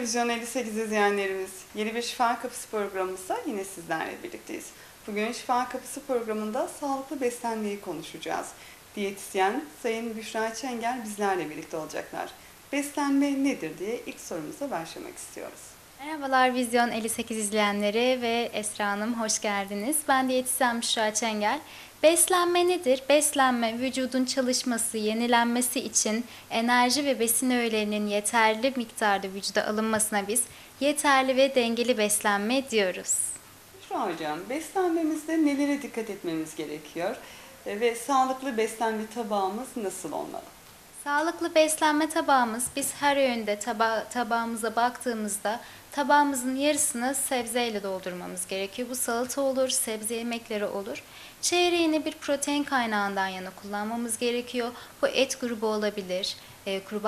sevgili Vizyon 58 izleyenlerimiz. Yeni bir Şifa Kapısı programımızda yine sizlerle birlikteyiz. Bugün Şifa Kapısı programında sağlıklı beslenmeyi konuşacağız. Diyetisyen Sayın Büşra Çengel bizlerle birlikte olacaklar. Beslenme nedir diye ilk sorumuza başlamak istiyoruz. Merhabalar Vizyon 58 izleyenleri ve Esra Hanım hoş geldiniz. Ben diyetisyen Büşra Çengel. Beslenme nedir? Beslenme vücudun çalışması, yenilenmesi için enerji ve besin öğelerinin yeterli miktarda vücuda alınmasına biz yeterli ve dengeli beslenme diyoruz. Büşra Hocam, beslenmemizde nelere dikkat etmemiz gerekiyor E, ve sağlıklı beslenme tabağımız nasıl olmalı? Sağlıklı beslenme tabağımız biz her öğünde taba tabağımıza baktığımızda tabağımızın yarısını sebzeyle doldurmamız gerekiyor. Bu salata olur, sebze yemekleri olur. Çeyreğini bir protein kaynağından yana kullanmamız gerekiyor. Bu et grubu olabilir, e, kuru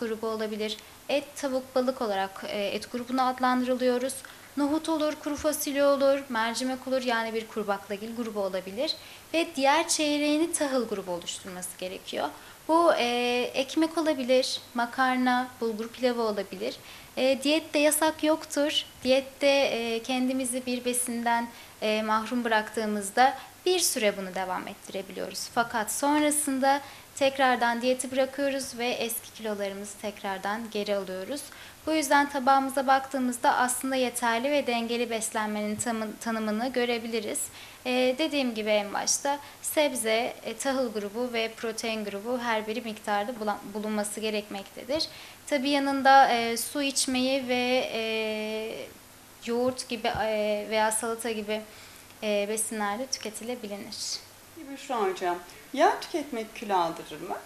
grubu olabilir. Et, tavuk, balık olarak e, et grubuna adlandırılıyoruz. Nohut olur, kuru fasulye olur, mercimek olur yani bir kuru baklagil grubu olabilir. Ve diğer çeyreğini tahıl grubu oluşturması gerekiyor. Bu e, ekmek olabilir, makarna, bulgur pilavı olabilir. E, diyette yasak yoktur. Diyette e, kendimizi bir besinden e, mahrum bıraktığımızda bir süre bunu devam ettirebiliyoruz. Fakat sonrasında tekrardan diyeti bırakıyoruz ve eski kilolarımızı tekrardan geri alıyoruz. Bu yüzden tabağımıza baktığımızda aslında yeterli ve dengeli beslenmenin tanımını görebiliriz. Ee, dediğim gibi en başta sebze, e, tahıl grubu ve protein grubu her biri miktarda bulunması gerekmektedir. Tabii yanında e, su içmeyi ve e, yoğurt gibi e, veya salata gibi e, besinler de tüketilebilir. Büşra Hocam, yağ tüketmek kilo aldırır mı?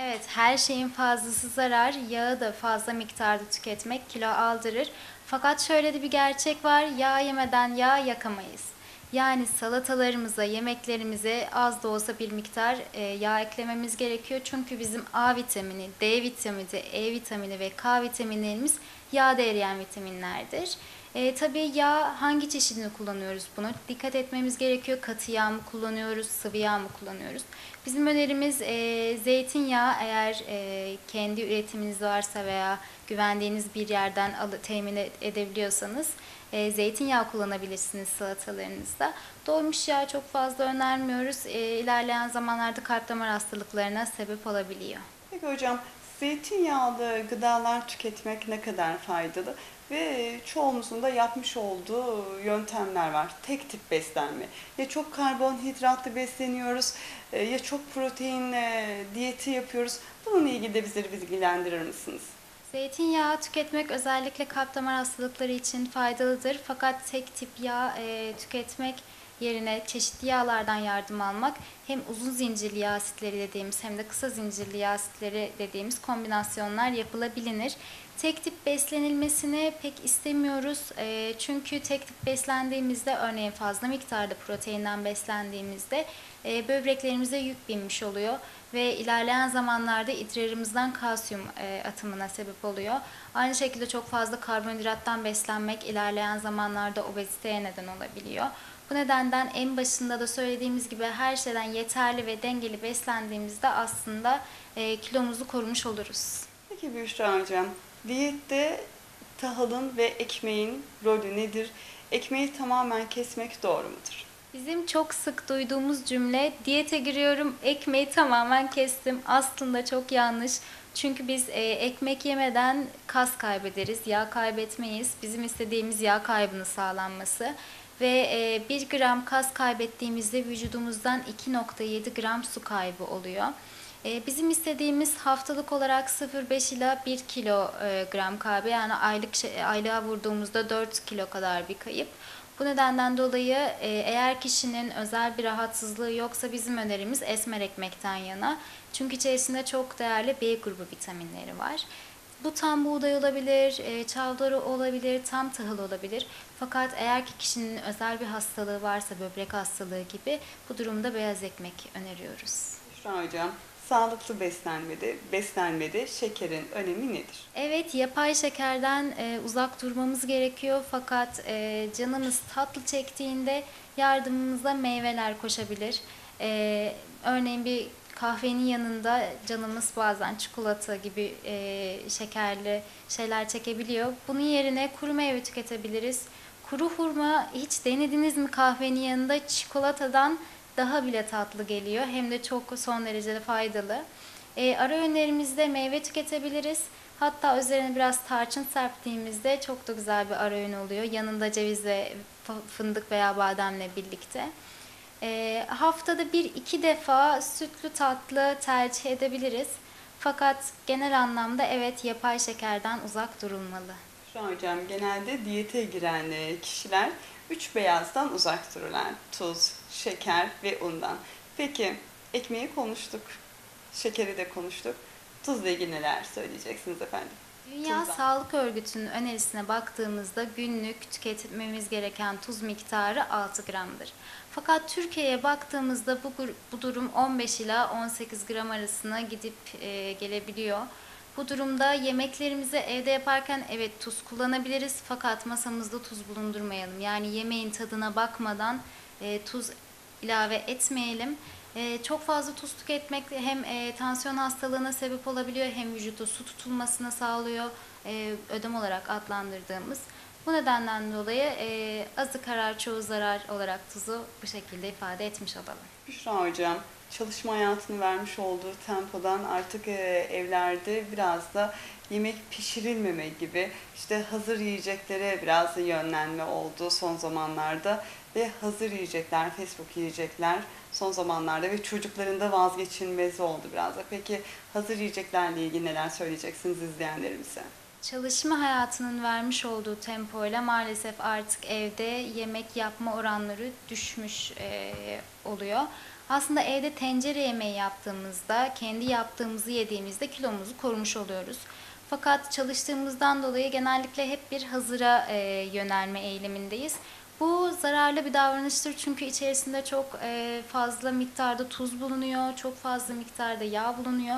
Evet, her şeyin fazlası zarar. Yağı da fazla miktarda tüketmek kilo aldırır. Fakat şöyle de bir gerçek var. Yağ yemeden yağ yakamayız. Yani salatalarımıza, yemeklerimize az da olsa bir miktar e, yağ eklememiz gerekiyor. Çünkü bizim A vitamini, D vitamini, E vitamini ve K vitaminlerimiz yağda eriyen vitaminlerdir. E, tabii yağ hangi çeşidini kullanıyoruz bunu? Dikkat etmemiz gerekiyor. Katı yağ mı kullanıyoruz, sıvı yağ mı kullanıyoruz? Bizim önerimiz e, zeytinyağı eğer e, kendi üretiminiz varsa veya güvendiğiniz bir yerden al, temin edebiliyorsanız e, zeytinyağı kullanabilirsiniz salatalarınızda. Doymuş yağ çok fazla önermiyoruz. E, ilerleyen zamanlarda kalp damar hastalıklarına sebep olabiliyor. Peki hocam, zeytinyağlı gıdalar tüketmek ne kadar faydalı? Ve çoğumuzun da yapmış olduğu yöntemler var. Tek tip beslenme. Ya çok karbonhidratlı besleniyoruz e, ya çok protein e, diyeti yapıyoruz. Bununla ilgili de bizleri bilgilendirir misiniz? Zeytinyağı tüketmek özellikle kalp damar hastalıkları için faydalıdır. Fakat tek tip yağ e, tüketmek yerine çeşitli yağlardan yardım almak hem uzun zincirli yağ asitleri dediğimiz hem de kısa zincirli yağ asitleri dediğimiz kombinasyonlar yapılabilir. Tek tip beslenilmesini pek istemiyoruz. E, çünkü tek tip beslendiğimizde örneğin fazla miktarda proteinden beslendiğimizde e, böbreklerimize yük binmiş oluyor ve ilerleyen zamanlarda idrarımızdan kalsiyum e, atımına sebep oluyor. Aynı şekilde çok fazla karbonhidrattan beslenmek ilerleyen zamanlarda obeziteye neden olabiliyor. Bu nedenden en başında da söylediğimiz gibi her şeyden yeterli ve dengeli beslendiğimizde aslında e, kilomuzu korumuş oluruz. Peki Büşra Hocam, diyette tahılın ve ekmeğin rolü nedir? Ekmeği tamamen kesmek doğru mudur? Bizim çok sık duyduğumuz cümle diyete giriyorum ekmeği tamamen kestim. Aslında çok yanlış. Çünkü biz e, ekmek yemeden kas kaybederiz, yağ kaybetmeyiz. Bizim istediğimiz yağ kaybını sağlanması. Ve e, 1 gram kas kaybettiğimizde vücudumuzdan 2.7 gram su kaybı oluyor. E, bizim istediğimiz haftalık olarak 0.5 ila 1 kilogram kaybı yani aylık şey- aylığa vurduğumuzda 4 kilo kadar bir kayıp. Bu nedenden dolayı e, eğer kişinin özel bir rahatsızlığı yoksa bizim önerimiz esmer ekmekten yana. Çünkü içerisinde çok değerli B grubu vitaminleri var. Bu tam buğday olabilir, e, çavdarı olabilir, tam tahıl olabilir. Fakat eğer ki kişinin özel bir hastalığı varsa, böbrek hastalığı gibi bu durumda beyaz ekmek öneriyoruz. Büşra Hocam, sağlıklı beslenmede, beslenmede şekerin önemi nedir? Evet, yapay şekerden e, uzak durmamız gerekiyor. Fakat e, canımız tatlı çektiğinde yardımımıza meyveler koşabilir. E, örneğin bir kahvenin yanında canımız bazen çikolata gibi e, şekerli şeyler çekebiliyor. Bunun yerine kuru meyve tüketebiliriz. Kuru hurma hiç denediniz mi kahvenin yanında çikolatadan daha bile tatlı geliyor. Hem de çok son derece de faydalı. E, ara önerimizde meyve tüketebiliriz. Hatta üzerine biraz tarçın serptiğimizde çok da güzel bir ara öğün oluyor. Yanında ceviz ve f- fındık veya bademle birlikte. E, haftada bir iki defa sütlü tatlı tercih edebiliriz. Fakat genel anlamda evet yapay şekerden uzak durulmalı. Şu an hocam genelde diyete giren e, kişiler üç beyazdan uzak dururlar. Tuz, şeker ve undan. Peki ekmeği konuştuk, şekeri de konuştuk. Tuzla ilgili neler söyleyeceksiniz efendim? Dünya Tuzdan. Sağlık Örgütü'nün önerisine baktığımızda günlük tüketmemiz gereken tuz miktarı 6 gramdır. Fakat Türkiye'ye baktığımızda bu, bu durum 15 ila 18 gram arasına gidip e, gelebiliyor. Bu durumda yemeklerimizi evde yaparken evet tuz kullanabiliriz fakat masamızda tuz bulundurmayalım. Yani yemeğin tadına bakmadan e, tuz ilave etmeyelim. E, çok fazla tuz tüketmek hem e, tansiyon hastalığına sebep olabiliyor hem vücutta su tutulmasına sağlıyor e, ödem olarak adlandırdığımız. Bu nedenden dolayı e, azı karar çoğu zarar olarak tuzu bu şekilde ifade etmiş olalım. Büşra hocam çalışma hayatını vermiş olduğu tempodan artık e, evlerde biraz da yemek pişirilmeme gibi işte hazır yiyeceklere biraz da yönlenme oldu son zamanlarda ve hazır yiyecekler, fast food yiyecekler son zamanlarda ve çocukların da vazgeçilmezi oldu biraz da. Peki hazır yiyeceklerle ilgili neler söyleyeceksiniz izleyenlerimize? Çalışma hayatının vermiş olduğu tempoyla maalesef artık evde yemek yapma oranları düşmüş e, oluyor. Aslında evde tencere yemeği yaptığımızda, kendi yaptığımızı yediğimizde kilomuzu korumuş oluyoruz. Fakat çalıştığımızdan dolayı genellikle hep bir hazıra e, yönelme eğilimindeyiz. Bu zararlı bir davranıştır çünkü içerisinde çok e, fazla miktarda tuz bulunuyor, çok fazla miktarda yağ bulunuyor.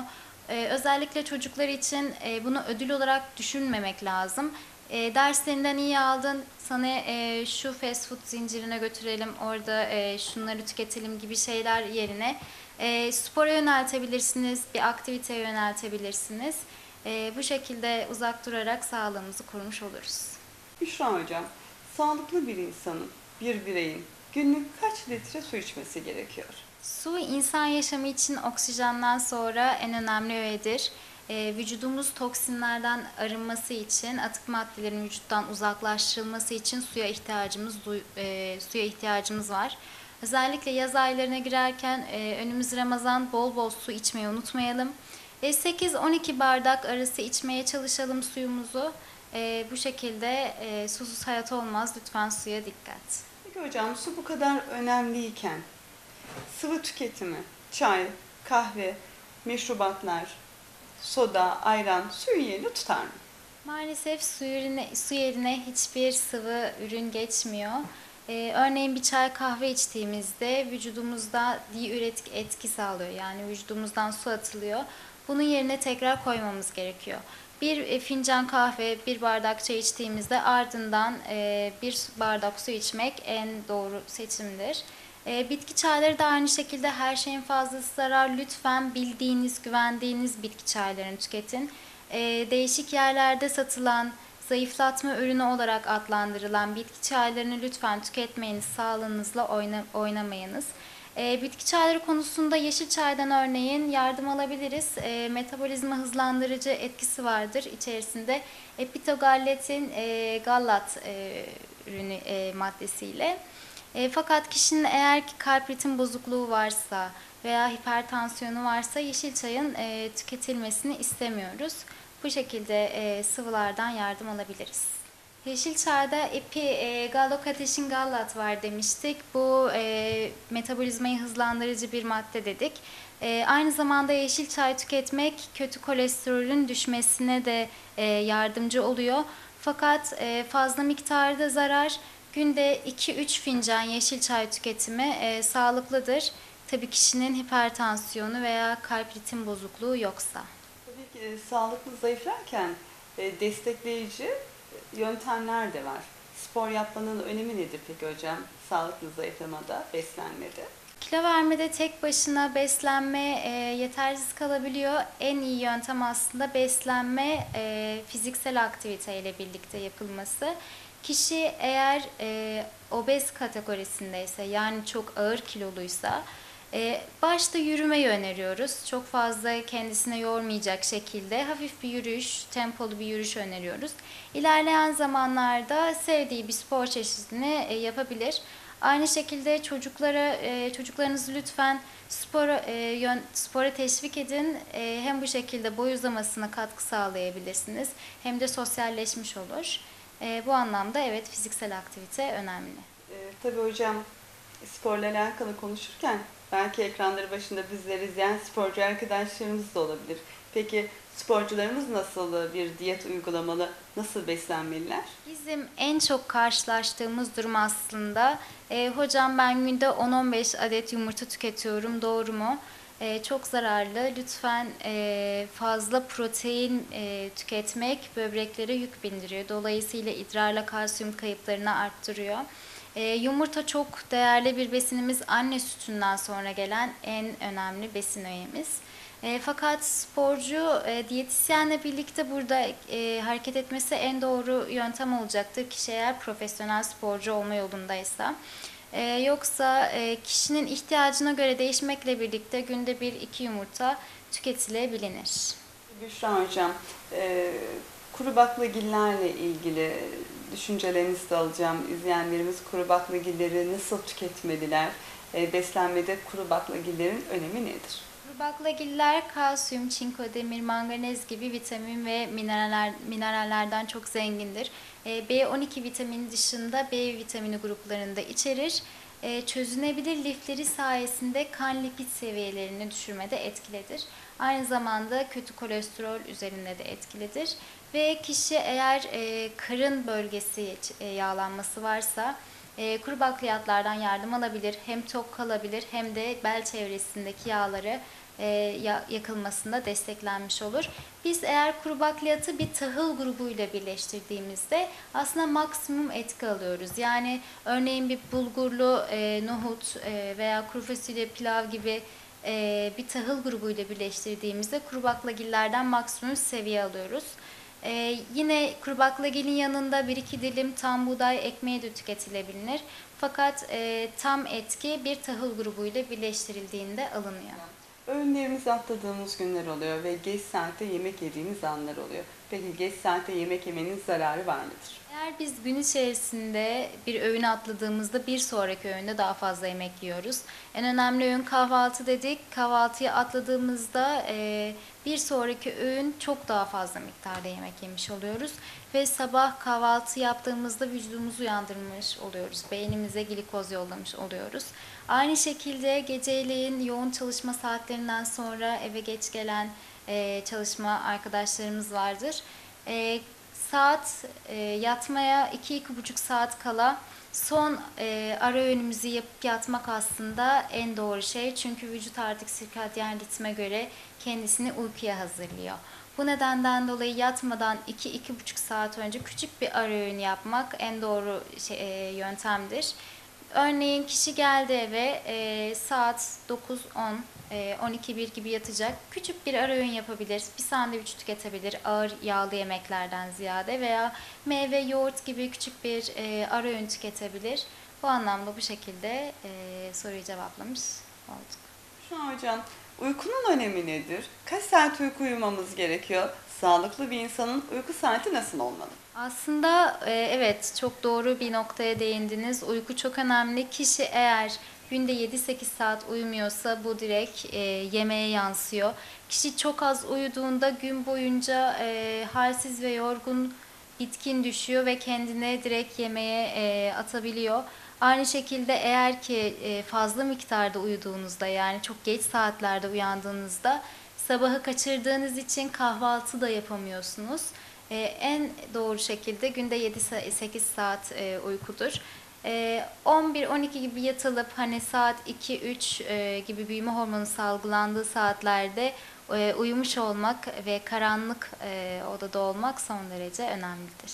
Ee, özellikle çocuklar için e, bunu ödül olarak düşünmemek lazım. E, derslerinden iyi aldın, sana e, şu fast food zincirine götürelim, orada e, şunları tüketelim gibi şeyler yerine e, spora yöneltebilirsiniz, bir aktiviteye yöneltebilirsiniz. Bu şekilde uzak durarak sağlığımızı korumuş oluruz. Büşra hocam, sağlıklı bir insanın, bir bireyin günlük kaç litre su içmesi gerekiyor? Su insan yaşamı için oksijenden sonra en önemli öğedir. Ee, vücudumuz toksinlerden arınması için, atık maddelerin vücuttan uzaklaştırılması için suya ihtiyacımız e, suya ihtiyacımız var. Özellikle yaz aylarına girerken e, önümüz Ramazan bol bol su içmeyi unutmayalım. E, 8-12 bardak arası içmeye çalışalım suyumuzu. E, bu şekilde e, susuz hayat olmaz. Lütfen suya dikkat. Peki hocam su bu kadar önemliyken sıvı tüketimi, çay, kahve, meşrubatlar, soda, ayran suyun yerini tutar mı? Maalesef su yerine, su yerine hiçbir sıvı ürün geçmiyor. Ee, örneğin bir çay kahve içtiğimizde vücudumuzda diüretik etki sağlıyor. Yani vücudumuzdan su atılıyor. Bunun yerine tekrar koymamız gerekiyor. Bir e, fincan kahve, bir bardak çay içtiğimizde ardından e, bir bardak su içmek en doğru seçimdir. E, bitki çayları da aynı şekilde her şeyin fazlası zarar. Lütfen bildiğiniz, güvendiğiniz bitki çaylarını tüketin. E, değişik yerlerde satılan, zayıflatma ürünü olarak adlandırılan bitki çaylarını lütfen tüketmeyiniz, sağlığınızla oyna, oynamayınız. E, bitki çayları konusunda yeşil çaydan örneğin yardım alabiliriz. E, metabolizma hızlandırıcı etkisi vardır içerisinde. Epitogalletin e, gallat e, ürünü e, maddesiyle. E, fakat kişinin eğer ki kalp ritim bozukluğu varsa veya hipertansiyonu varsa yeşil çayın e, tüketilmesini istemiyoruz. Bu şekilde e, sıvılardan yardım alabiliriz. Yeşil çayda epi e, gallokateşin gallat var demiştik. Bu e, metabolizmayı hızlandırıcı bir madde dedik. E, aynı zamanda yeşil çay tüketmek kötü kolesterolün düşmesine de e, yardımcı oluyor. Fakat e, fazla miktarda zarar. Günde 2-3 fincan yeşil çay tüketimi e, sağlıklıdır. Tabii kişinin hipertansiyonu veya kalp ritim bozukluğu yoksa. Tabii ki e, sağlıklı zayıflarken e, destekleyici yöntemler de var. Spor yapmanın önemi nedir peki hocam? Sağlıklı zayıflamada, beslenmede. Kilo vermede tek başına beslenme e, yetersiz kalabiliyor. En iyi yöntem aslında beslenme e, fiziksel aktivite ile birlikte yapılması. Kişi eğer e, obez kategorisindeyse yani çok ağır kiloluysa e, başta yürümeyi öneriyoruz. Çok fazla kendisine yormayacak şekilde hafif bir yürüyüş, tempolu bir yürüyüş öneriyoruz. İlerleyen zamanlarda sevdiği bir spor çeşidini e, yapabilir. Aynı şekilde çocuklara e, çocuklarınızı lütfen spora e, yön, spora teşvik edin. E, hem bu şekilde boy uzamasına katkı sağlayabilirsiniz hem de sosyalleşmiş olur. E, bu anlamda evet fiziksel aktivite önemli. Ee, tabii hocam sporla alakalı konuşurken belki ekranları başında bizleri izleyen sporcu arkadaşlarımız da olabilir. Peki sporcularımız nasıl bir diyet uygulamalı, nasıl beslenmeliler? Bizim en çok karşılaştığımız durum aslında e, hocam ben günde 10-15 adet yumurta tüketiyorum doğru mu? E, çok zararlı. Lütfen e, fazla protein e, tüketmek böbreklere yük bindiriyor. Dolayısıyla idrarla kalsiyum kayıplarını arttırıyor. E, yumurta çok değerli bir besinimiz. Anne sütünden sonra gelen en önemli besin öğemiz. Fakat sporcu diyetisyenle birlikte burada hareket etmesi en doğru yöntem olacaktır. Kişi eğer profesyonel sporcu olma yolundaysa. E, yoksa e, kişinin ihtiyacına göre değişmekle birlikte günde bir iki yumurta tüketilebilir. Büşra hocam, e, kuru baklagillerle ilgili düşüncelerinizi de alacağım. İzleyenlerimiz kuru baklagilleri nasıl tüketmeliler? E, beslenmede kuru baklagillerin önemi nedir? Baklagiller kalsiyum, çinko, demir, manganez gibi vitamin ve mineraller, minerallerden çok zengindir. E, B12 vitamini dışında B vitamini gruplarını da içerir. E, çözünebilir lifleri sayesinde kan lipid seviyelerini düşürmede etkilidir. Aynı zamanda kötü kolesterol üzerinde de etkilidir. Ve kişi eğer e, karın bölgesi e, yağlanması varsa e, kuru bakliyatlardan yardım alabilir. Hem tok kalabilir hem de bel çevresindeki yağları ya- yakılmasında desteklenmiş olur. Biz eğer kuru bakliyatı bir tahıl grubuyla birleştirdiğimizde aslında maksimum etki alıyoruz. Yani örneğin bir bulgurlu e, nohut e, veya kuru fasulye pilav gibi e, bir tahıl grubuyla birleştirdiğimizde kuru baklagillerden maksimum seviye alıyoruz. Ee, yine kuru baklagilin yanında bir iki dilim tam buğday ekmeği de tüketilebilir. Fakat e, tam etki bir tahıl grubuyla birleştirildiğinde alınıyor. Öğünlerimizi atladığımız günler oluyor ve geç saatte yemek yediğimiz anlar oluyor. Peki geç saatte yemek yemenin zararı var mıdır? Eğer biz gün içerisinde bir öğün atladığımızda bir sonraki öğünde daha fazla yemek yiyoruz. En önemli öğün kahvaltı dedik. Kahvaltıyı atladığımızda e, bir sonraki öğün çok daha fazla miktarda yemek yemiş oluyoruz. Ve sabah kahvaltı yaptığımızda vücudumuzu uyandırmış oluyoruz. Beynimize glikoz yollamış oluyoruz. Aynı şekilde geceleyin yoğun çalışma saatlerinden sonra eve geç gelen e, çalışma arkadaşlarımız vardır. E, saat e, yatmaya 2-2,5 saat kala son e, ara öğünümüzü yapıp yatmak aslında en doğru şey. Çünkü vücut artık sirkadyen ritme göre kendisini uykuya hazırlıyor. Bu nedenden dolayı yatmadan 2-2,5 saat önce küçük bir ara öğün yapmak en doğru şey, e, yöntemdir. Örneğin kişi geldi eve e, saat 9-10, e, 12-1 gibi yatacak. Küçük bir ara öğün yapabilir. Bir sandviç tüketebilir ağır yağlı yemeklerden ziyade veya meyve, yoğurt gibi küçük bir e, ara öğün tüketebilir. Bu anlamda bu şekilde e, soruyu cevaplamış olduk. Şu an hocam uykunun önemi nedir? Kaç saat uyku uyumamız gerekiyor? Sağlıklı bir insanın uyku saati nasıl olmalı? Aslında e, evet çok doğru bir noktaya değindiniz. Uyku çok önemli. Kişi eğer günde 7-8 saat uyumuyorsa bu direkt e, yemeğe yansıyor. Kişi çok az uyuduğunda gün boyunca e, halsiz ve yorgun, bitkin düşüyor ve kendine direkt yemeğe e, atabiliyor. Aynı şekilde eğer ki e, fazla miktarda uyuduğunuzda yani çok geç saatlerde uyandığınızda sabahı kaçırdığınız için kahvaltı da yapamıyorsunuz. Ee, en doğru şekilde günde 7-8 saat e, uykudur. Ee, 11-12 gibi yatılıp hani saat 2-3 e, gibi büyüme hormonu salgılandığı saatlerde e, uyumuş olmak ve karanlık e, odada olmak son derece önemlidir.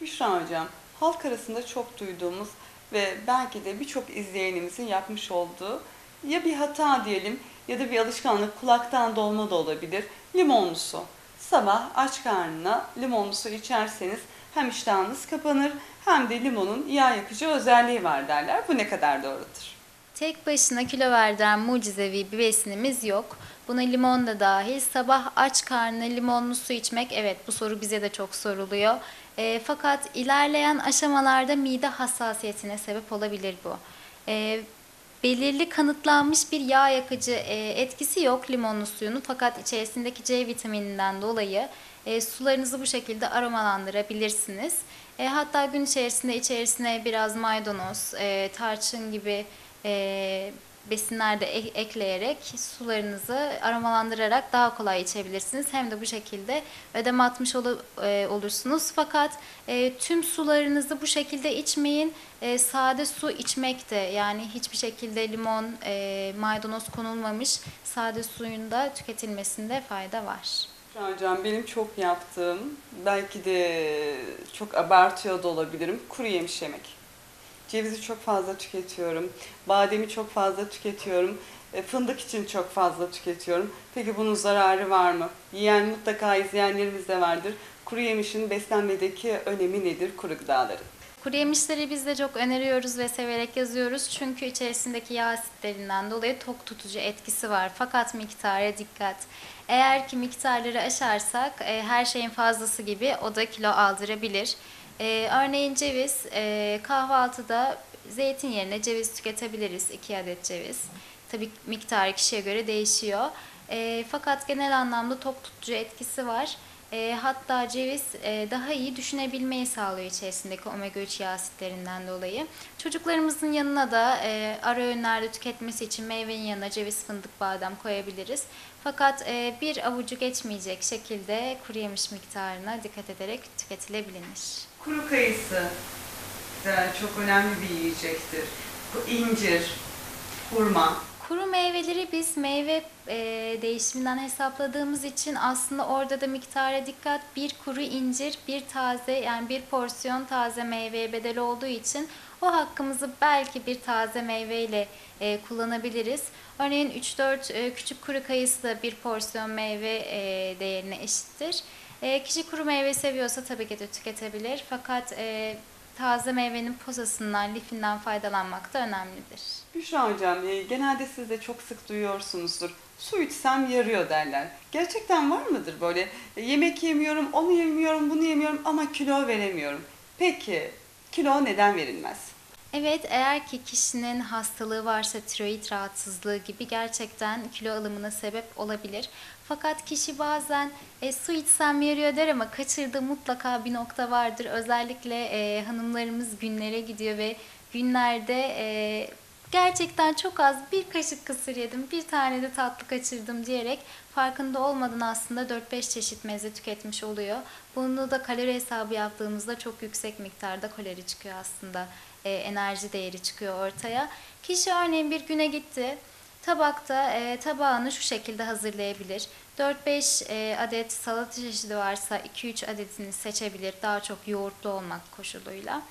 Büşra hocam, halk arasında çok duyduğumuz ve belki de birçok izleyenimizin yapmış olduğu ya bir hata diyelim ya da bir alışkanlık kulaktan dolma da olabilir. Limonlu su. Sabah aç karnına limonlu su içerseniz hem iştahınız kapanır hem de limonun yağ yakıcı özelliği var derler. Bu ne kadar doğrudur? Tek başına kilo verdiren mucizevi bir besinimiz yok. Buna limon da dahil. Sabah aç karnına limonlu su içmek, evet bu soru bize de çok soruluyor. E, fakat ilerleyen aşamalarda mide hassasiyetine sebep olabilir bu. E, belirli kanıtlanmış bir yağ yakıcı e, etkisi yok limonlu suyunun fakat içerisindeki C vitamininden dolayı e, sularınızı bu şekilde aromalandırabilirsiniz. E, hatta gün içerisinde içerisine biraz maydanoz, e, tarçın gibi e, besinler de ek- ekleyerek sularınızı aromalandırarak daha kolay içebilirsiniz. Hem de bu şekilde ödem atmış olu- e, olursunuz. Fakat e, tüm sularınızı bu şekilde içmeyin. E, sade su içmek de yani hiçbir şekilde limon, e, maydanoz konulmamış sade suyun da tüketilmesinde fayda var. Hocam benim çok yaptığım, belki de çok abartıyor da olabilirim, kuru yemiş yemek. Cevizi çok fazla tüketiyorum, bademi çok fazla tüketiyorum, e, fındık için çok fazla tüketiyorum. Peki bunun zararı var mı? Yiyen mutlaka izleyenlerimiz de vardır. Kuru yemişin beslenmedeki önemi nedir kuru gıdaların? Kuru yemişleri biz de çok öneriyoruz ve severek yazıyoruz. Çünkü içerisindeki yağ asitlerinden dolayı tok tutucu etkisi var. Fakat miktara dikkat. Eğer ki miktarları aşarsak e, her şeyin fazlası gibi o da kilo aldırabilir. E, örneğin ceviz e, kahvaltıda zeytin yerine ceviz tüketebiliriz. 2 adet ceviz. Tabii miktarı kişiye göre değişiyor. E, fakat genel anlamda tok tutucu etkisi var. E, hatta ceviz e, daha iyi düşünebilmeyi sağlıyor içerisindeki omega 3 yağ asitlerinden dolayı. Çocuklarımızın yanına da e, ara öğünlerde tüketmesi için meyvenin yanına ceviz, fındık, badem koyabiliriz. Fakat e, bir avucu geçmeyecek şekilde kuru yemiş miktarına dikkat ederek tüketilebilir. Kuru kayısı da çok önemli bir yiyecektir. İncir, hurma. Kuru meyveleri biz meyve e, değişiminden hesapladığımız için aslında orada da miktara dikkat. Bir kuru incir, bir taze yani bir porsiyon taze meyveye bedel olduğu için o hakkımızı belki bir taze meyveyle e, kullanabiliriz. Örneğin 3-4 e, küçük kuru kayısı da bir porsiyon meyve e, değerine eşittir. E, kişi kuru meyve seviyorsa tabii ki de tüketebilir. Fakat e, taze meyvenin posasından, lifinden faydalanmak da önemlidir. Büşra Hocam, e, genelde siz de çok sık duyuyorsunuzdur. Su içsem yarıyor derler. Gerçekten var mıdır böyle? E, Yemek yemiyorum, onu yemiyorum, bunu yemiyorum ama kilo veremiyorum. Peki, kilo neden verilmez? Evet, eğer ki kişinin hastalığı varsa tiroid rahatsızlığı gibi gerçekten kilo alımına sebep olabilir. Fakat kişi bazen e, su içsem yarıyor der ama kaçırdığı mutlaka bir nokta vardır. Özellikle e, hanımlarımız günlere gidiyor ve günlerde e, gerçekten çok az bir kaşık kısır yedim, bir tane de tatlı kaçırdım diyerek farkında olmadan aslında 4-5 çeşit meze tüketmiş oluyor. Bunu da kalori hesabı yaptığımızda çok yüksek miktarda kalori çıkıyor aslında. E, enerji değeri çıkıyor ortaya. Kişi örneğin bir güne gitti. Tabakta e, tabağını şu şekilde hazırlayabilir. 4-5 e, adet salata çeşidi varsa 2-3 adetini seçebilir. Daha çok yoğurtlu olmak koşuluyla.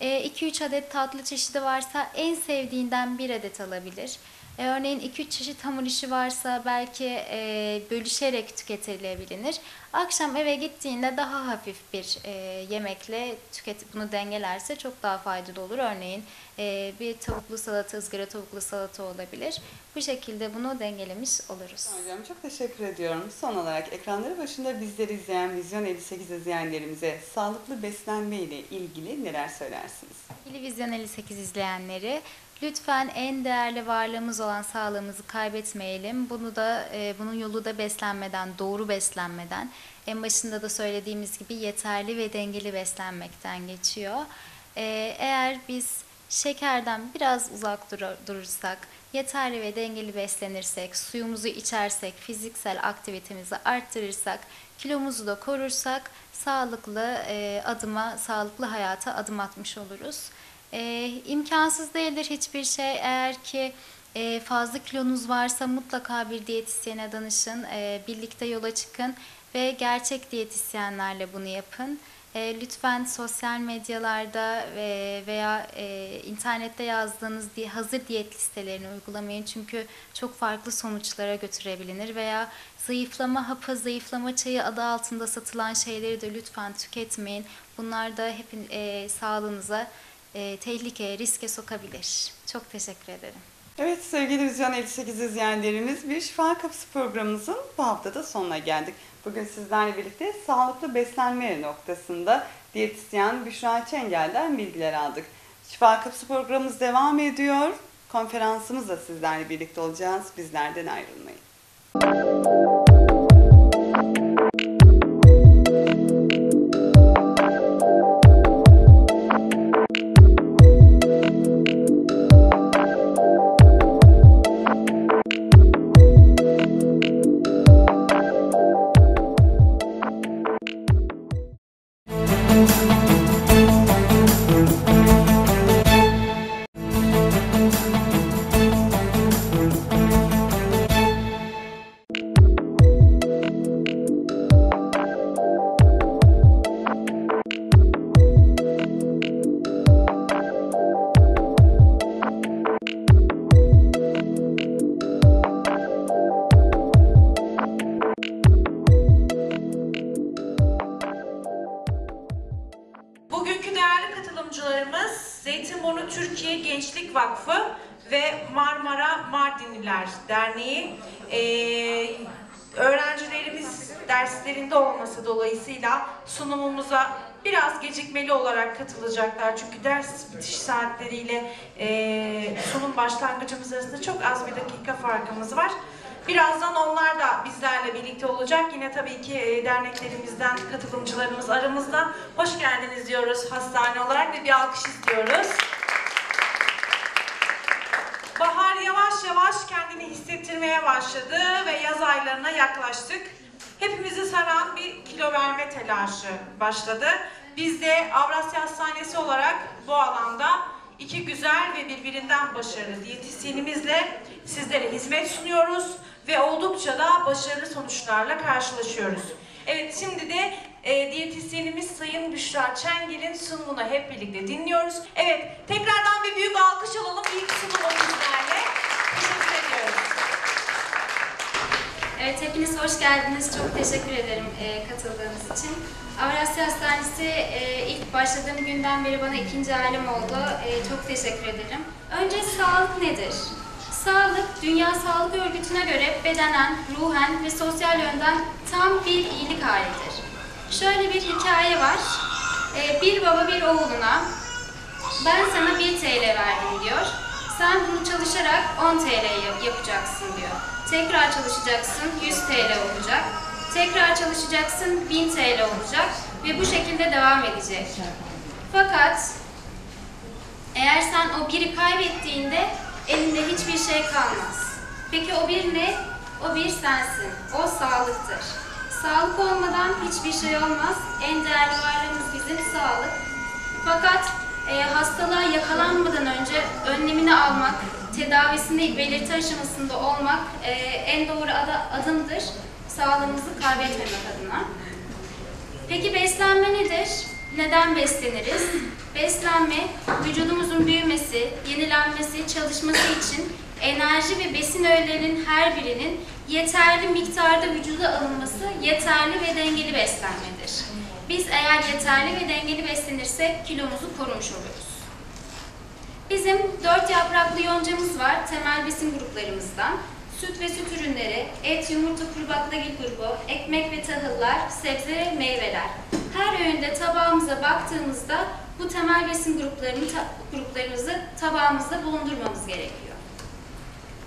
2-3 adet tatlı çeşidi varsa en sevdiğinden bir adet alabilir. E, örneğin 2-3 çeşit hamur işi varsa belki e, bölüşerek tüketilebilir. Akşam eve gittiğinde daha hafif bir e, yemekle tüket bunu dengelerse çok daha faydalı olur. Örneğin e, bir tavuklu salata, ızgara tavuklu salata olabilir. Bu şekilde bunu dengelemiş oluruz. Hocam çok teşekkür ediyorum. Son olarak ekranları başında bizleri izleyen Vizyon 58 izleyenlerimize sağlıklı beslenme ile ilgili neler söylersiniz? Televizyon 58 izleyenleri lütfen en değerli varlığımız olan sağlığımızı kaybetmeyelim. Bunu da e, bunun yolu da beslenmeden, doğru beslenmeden, en başında da söylediğimiz gibi yeterli ve dengeli beslenmekten geçiyor. E, eğer biz şekerden biraz uzak dur- durursak, yeterli ve dengeli beslenirsek, suyumuzu içersek, fiziksel aktivitemizi arttırırsak, kilomuzu da korursak sağlıklı e, adıma, sağlıklı hayata adım atmış oluruz. E, imkansız değildir hiçbir şey. Eğer ki e, fazla kilonuz varsa mutlaka bir diyetisyene danışın, e, birlikte yola çıkın ve gerçek diyetisyenlerle bunu yapın. E, lütfen sosyal medyalarda ve veya e, internette yazdığınız di- hazır diyet listelerini uygulamayın çünkü çok farklı sonuçlara götürebilir veya zayıflama hapı, zayıflama çayı adı altında satılan şeyleri de lütfen tüketmeyin. Bunlar da hep e, sağlığınıza e, tehlikeye, riske sokabilir. Çok teşekkür ederim. Evet sevgili Vizyon 58 izleyenlerimiz bir Şifa Kapısı programımızın bu hafta da sonuna geldik. Bugün sizlerle birlikte sağlıklı beslenme noktasında diyetisyen Büşra Çengel'den bilgiler aldık. Şifa Kapısı programımız devam ediyor. Konferansımızda sizlerle birlikte olacağız. Bizlerden ayrılmayın. Bugünkü Marmara Mardinliler Derneği. Ee, öğrencilerimiz derslerinde olması dolayısıyla sunumumuza biraz gecikmeli olarak katılacaklar. Çünkü ders bitiş saatleriyle e, sunum başlangıcımız arasında çok az bir dakika farkımız var. Birazdan onlar da bizlerle birlikte olacak. Yine tabii ki e, derneklerimizden katılımcılarımız aramızda. Hoş geldiniz diyoruz hastane olarak ve bir alkış istiyoruz. Bahar yavaş yavaş kendini hissettirmeye başladı ve yaz aylarına yaklaştık. Hepimizi saran bir kilo verme telaşı başladı. Biz de Avrasya Hastanesi olarak bu alanda iki güzel ve birbirinden başarılı diyetisyenimizle sizlere hizmet sunuyoruz ve oldukça da başarılı sonuçlarla karşılaşıyoruz. Evet şimdi de e, diyetisyenimiz Sayın Büşra Çengel'in sunumunu hep birlikte dinliyoruz. Evet tekrardan bir büyük alkış alalım ilk sunumu bizlerle. Teşekkür ediyoruz. Evet, hepiniz hoş geldiniz. Çok teşekkür ederim e, katıldığınız için. Avrasya Hastanesi e, ilk başladığım günden beri bana ikinci ailem oldu. E, çok teşekkür ederim. Önce sağlık nedir? Sağlık, Dünya Sağlık Örgütü'ne göre bedenen, ruhen ve sosyal yönden tam bir iyilik halidir. Şöyle bir hikaye var. E, bir baba bir oğluna ben sana 1 TL verdim diyor. Sen bunu çalışarak 10 TL yap- yapacaksın diyor. Tekrar çalışacaksın 100 TL olacak. Tekrar çalışacaksın 1000 TL olacak ve bu şekilde devam edecek. Fakat eğer sen o biri kaybettiğinde elinde hiçbir şey kalmaz. Peki o bir ne? O bir sensin. O sağlıktır. Sağlık olmadan hiçbir şey olmaz. En değerli varlığımız bizim sağlık. Fakat e, hastalığa yakalanmadan önce önlemini almak, tedavisini belirti aşamasında olmak e, en doğru ada- adımdır. Sağlığımızı kaybetmemek adına. Peki beslenme nedir? Neden besleniriz? Beslenme, vücudumuzun büyümesi, yenilenmesi, çalışması için enerji ve besin öğelerinin her birinin yeterli miktarda vücuda alınması yeterli ve dengeli beslenmedir. Biz eğer yeterli ve dengeli beslenirsek kilomuzu korumuş oluruz. Bizim dört yapraklı yoncamız var temel besin gruplarımızdan. Süt ve süt ürünleri, et, yumurta, kuru baklagil grubu, ekmek ve tahıllar, sebze ve meyveler. Her öğünde tabağımıza baktığımızda bu temel besin gruplarını gruplarımızı tabağımızda bulundurmamız gerekiyor.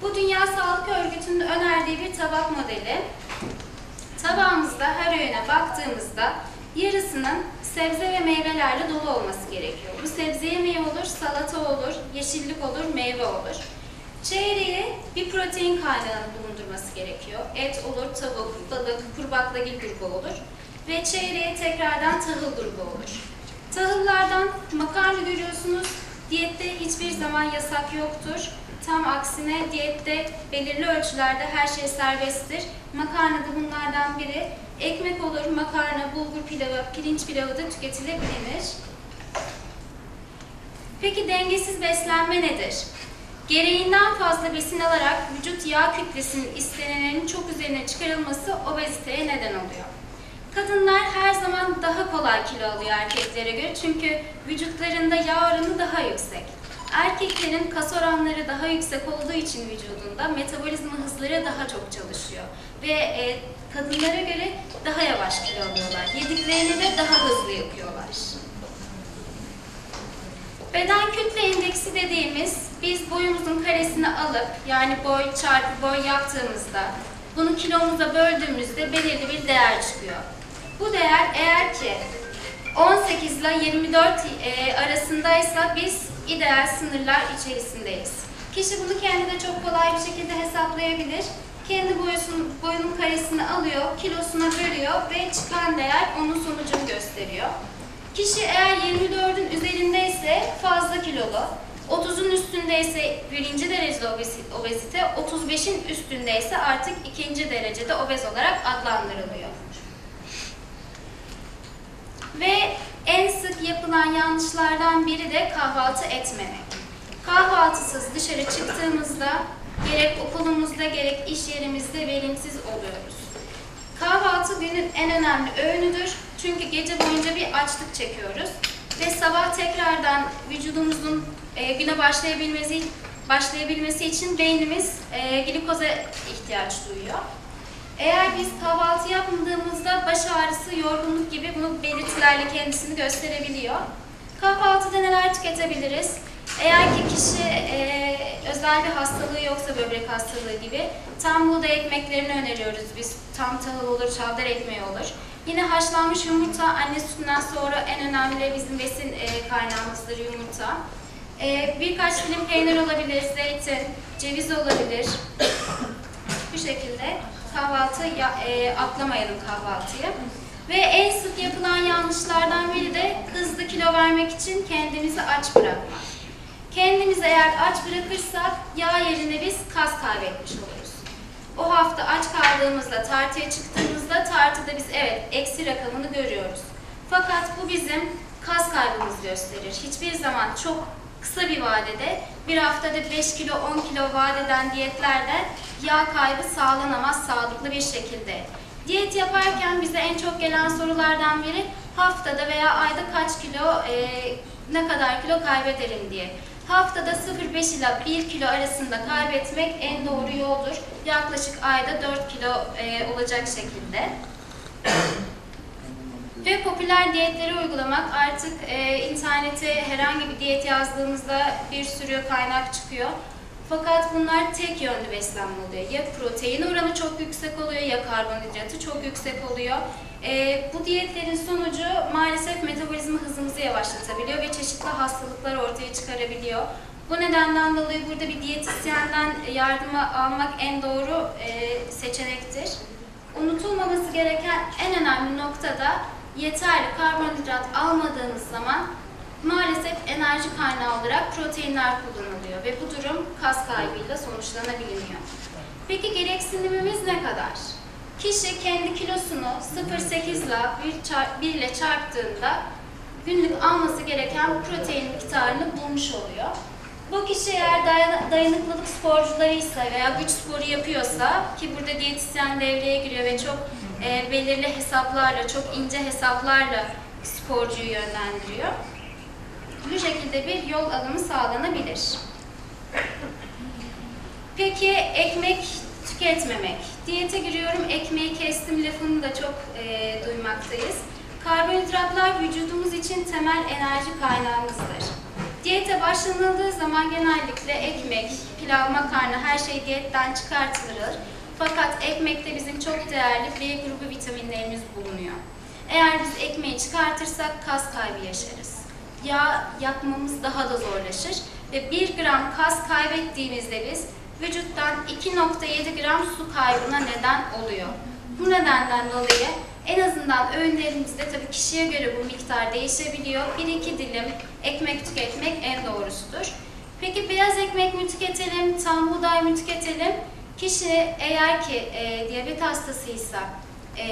Bu Dünya Sağlık Örgütü'nün önerdiği bir tabak modeli. Tabağımızda her öğüne baktığımızda yarısının sebze ve meyvelerle dolu olması gerekiyor. Bu sebze yemeği olur, salata olur, yeşillik olur, meyve olur. Çeyreği bir protein kaynağını bulundurması gerekiyor. Et olur, tavuk, balık, kuru baklagil grubu olur. Ve çeyreğe tekrardan tahıl grubu olur. Tahıllardan makarna görüyorsunuz, Diyette hiçbir zaman yasak yoktur. Tam aksine diyette belirli ölçülerde her şey serbesttir. Makarna da bunlardan biri. Ekmek olur, makarna, bulgur pilavı, pirinç pilavı da tüketilebilir. Peki dengesiz beslenme nedir? Gereğinden fazla besin alarak vücut yağ kütlesinin istenenenin çok üzerine çıkarılması obeziteye neden oluyor. Kadınlar her zaman daha kolay kilo alıyor erkeklere göre çünkü vücutlarında yağ oranı daha yüksek. Erkeklerin kas oranları daha yüksek olduğu için vücudunda metabolizma hızları daha çok çalışıyor. Ve e, kadınlara göre daha yavaş kilo alıyorlar. Yediklerini de daha hızlı yakıyorlar. Beden kütle indeksi dediğimiz biz boyumuzun karesini alıp yani boy çarpı boy yaptığımızda bunu kilomuza böldüğümüzde belirli bir değer çıkıyor. Bu değer eğer ki 18 ile 24 e, arasındaysa biz ideal sınırlar içerisindeyiz. Kişi bunu kendi de çok kolay bir şekilde hesaplayabilir. Kendi boyusun, boyunun karesini alıyor, kilosuna bölüyor ve çıkan değer onun sonucunu gösteriyor. Kişi eğer 24'ün üzerindeyse fazla kilolu, 30'un üstündeyse birinci derecede obezi- obezite, 35'in üstündeyse artık ikinci derecede obez olarak adlandırılıyor. Ve en sık yapılan yanlışlardan biri de kahvaltı etmemek. Kahvaltısız dışarı çıktığımızda gerek okulumuzda gerek iş yerimizde verimsiz oluyoruz. Kahvaltı günün en önemli öğünüdür. Çünkü gece boyunca bir açlık çekiyoruz. Ve sabah tekrardan vücudumuzun e, güne başlayabilmesi, başlayabilmesi için beynimiz e, glikoza ihtiyaç duyuyor. Eğer biz kahvaltı yapmadığımızda baş ağrısı, yorgunluk gibi bu belirtilerle kendisini gösterebiliyor. Kahvaltıda neler tüketebiliriz? Eğer ki kişi e, özel bir hastalığı yoksa böbrek hastalığı gibi tam buğday ekmeklerini öneriyoruz biz. Tam tahıl olur, çavdar ekmeği olur. Yine haşlanmış yumurta anne sütünden sonra en önemli bizim besin e, kaynağımızdır yumurta. E, birkaç dilim peynir olabilir, zeytin, ceviz olabilir. Bu şekilde kahvaltı ya, e, atlamayalım kahvaltıyı. Ve en sık yapılan yanlışlardan biri de hızlı kilo vermek için kendimizi aç bırakmak. Kendimizi eğer aç bırakırsak yağ yerine biz kas kaybetmiş oluruz. O hafta aç kaldığımızda, tartıya çıktığımızda tartıda biz evet eksi rakamını görüyoruz. Fakat bu bizim kas kaybımızı gösterir. Hiçbir zaman çok kısa bir vadede, bir haftada 5 kilo, 10 kilo vadeden diyetlerden yağ kaybı sağlanamaz sağlıklı bir şekilde. Diyet yaparken bize en çok gelen sorulardan biri haftada veya ayda kaç kilo, e, ne kadar kilo kaybederim diye. Haftada 0,5 ila 1 kilo arasında kaybetmek en doğru yoldur. Yaklaşık ayda 4 kilo e, olacak şekilde. Ve popüler diyetleri uygulamak artık e, internete herhangi bir diyet yazdığımızda bir sürü kaynak çıkıyor. Fakat bunlar tek yönlü beslenme oluyor. Ya protein oranı çok yüksek oluyor ya karbonhidratı çok yüksek oluyor. E, bu diyetlerin sonucu maalesef metabolizma hızımızı yavaşlatabiliyor ve çeşitli hastalıklar ortaya çıkarabiliyor. Bu nedenden dolayı burada bir diyetisyenden yardıma almak en doğru e, seçenektir. Unutulmaması gereken en önemli nokta da yeterli karbonhidrat almadığımız zaman maalesef enerji kaynağı olarak proteinler kullanılıyor ve bu durum kas kaybıyla sonuçlanabiliyor. Peki gereksinimimiz ne kadar? Kişi kendi kilosunu 0.8 ile 1, çarp, 1 ile çarptığında günlük alması gereken protein miktarını bulmuş oluyor. Bu kişi eğer dayan- dayanıklılık sporcularıysa veya güç sporu yapıyorsa ki burada diyetisyen devreye giriyor ve çok e, belirli hesaplarla, çok ince hesaplarla sporcuyu yönlendiriyor. Bu şekilde bir yol alımı sağlanabilir. Peki ekmek tüketmemek. Diyete giriyorum, ekmeği kestim lafını da çok e, duymaktayız. Karbonhidratlar vücudumuz için temel enerji kaynağımızdır. Diyete başlanıldığı zaman genellikle ekmek, pilav, makarna her şey diyetten çıkartılır. Fakat ekmekte bizim çok değerli B grubu vitaminlerimiz bulunuyor. Eğer biz ekmeği çıkartırsak kas kaybı yaşarız. Yağ yakmamız daha da zorlaşır ve 1 gram kas kaybettiğimizde biz vücuttan 2.7 gram su kaybına neden oluyor. Bu nedenden dolayı En azından öğünlerimizde tabii kişiye göre bu miktar değişebiliyor. 1-2 dilim ekmek tüketmek en doğrusudur. Peki beyaz ekmek mi tüketelim, tam buğday mı tüketelim? Kişi eğer ki e, diyabet hastasıysa e,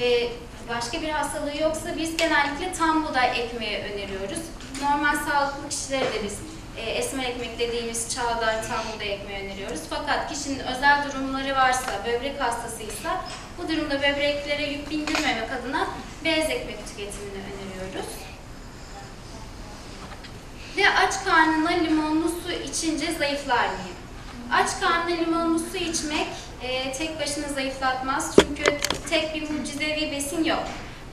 ve başka bir hastalığı yoksa biz genellikle tam buğday ekmeği öneriyoruz. Normal sağlıklı kişilere de biz e, esmer ekmek dediğimiz çağdaş tam buğday ekmeği öneriyoruz. Fakat kişinin özel durumları varsa, böbrek hastasıysa bu durumda böbreklere yük bindirmemek adına beyaz ekmek tüketimini öneriyoruz. Ve aç karnına limonlu su içince zayıflar mıyım? Aç karnına limonlu su içmek e, tek başına zayıflatmaz. Çünkü tek bir mucizevi besin yok.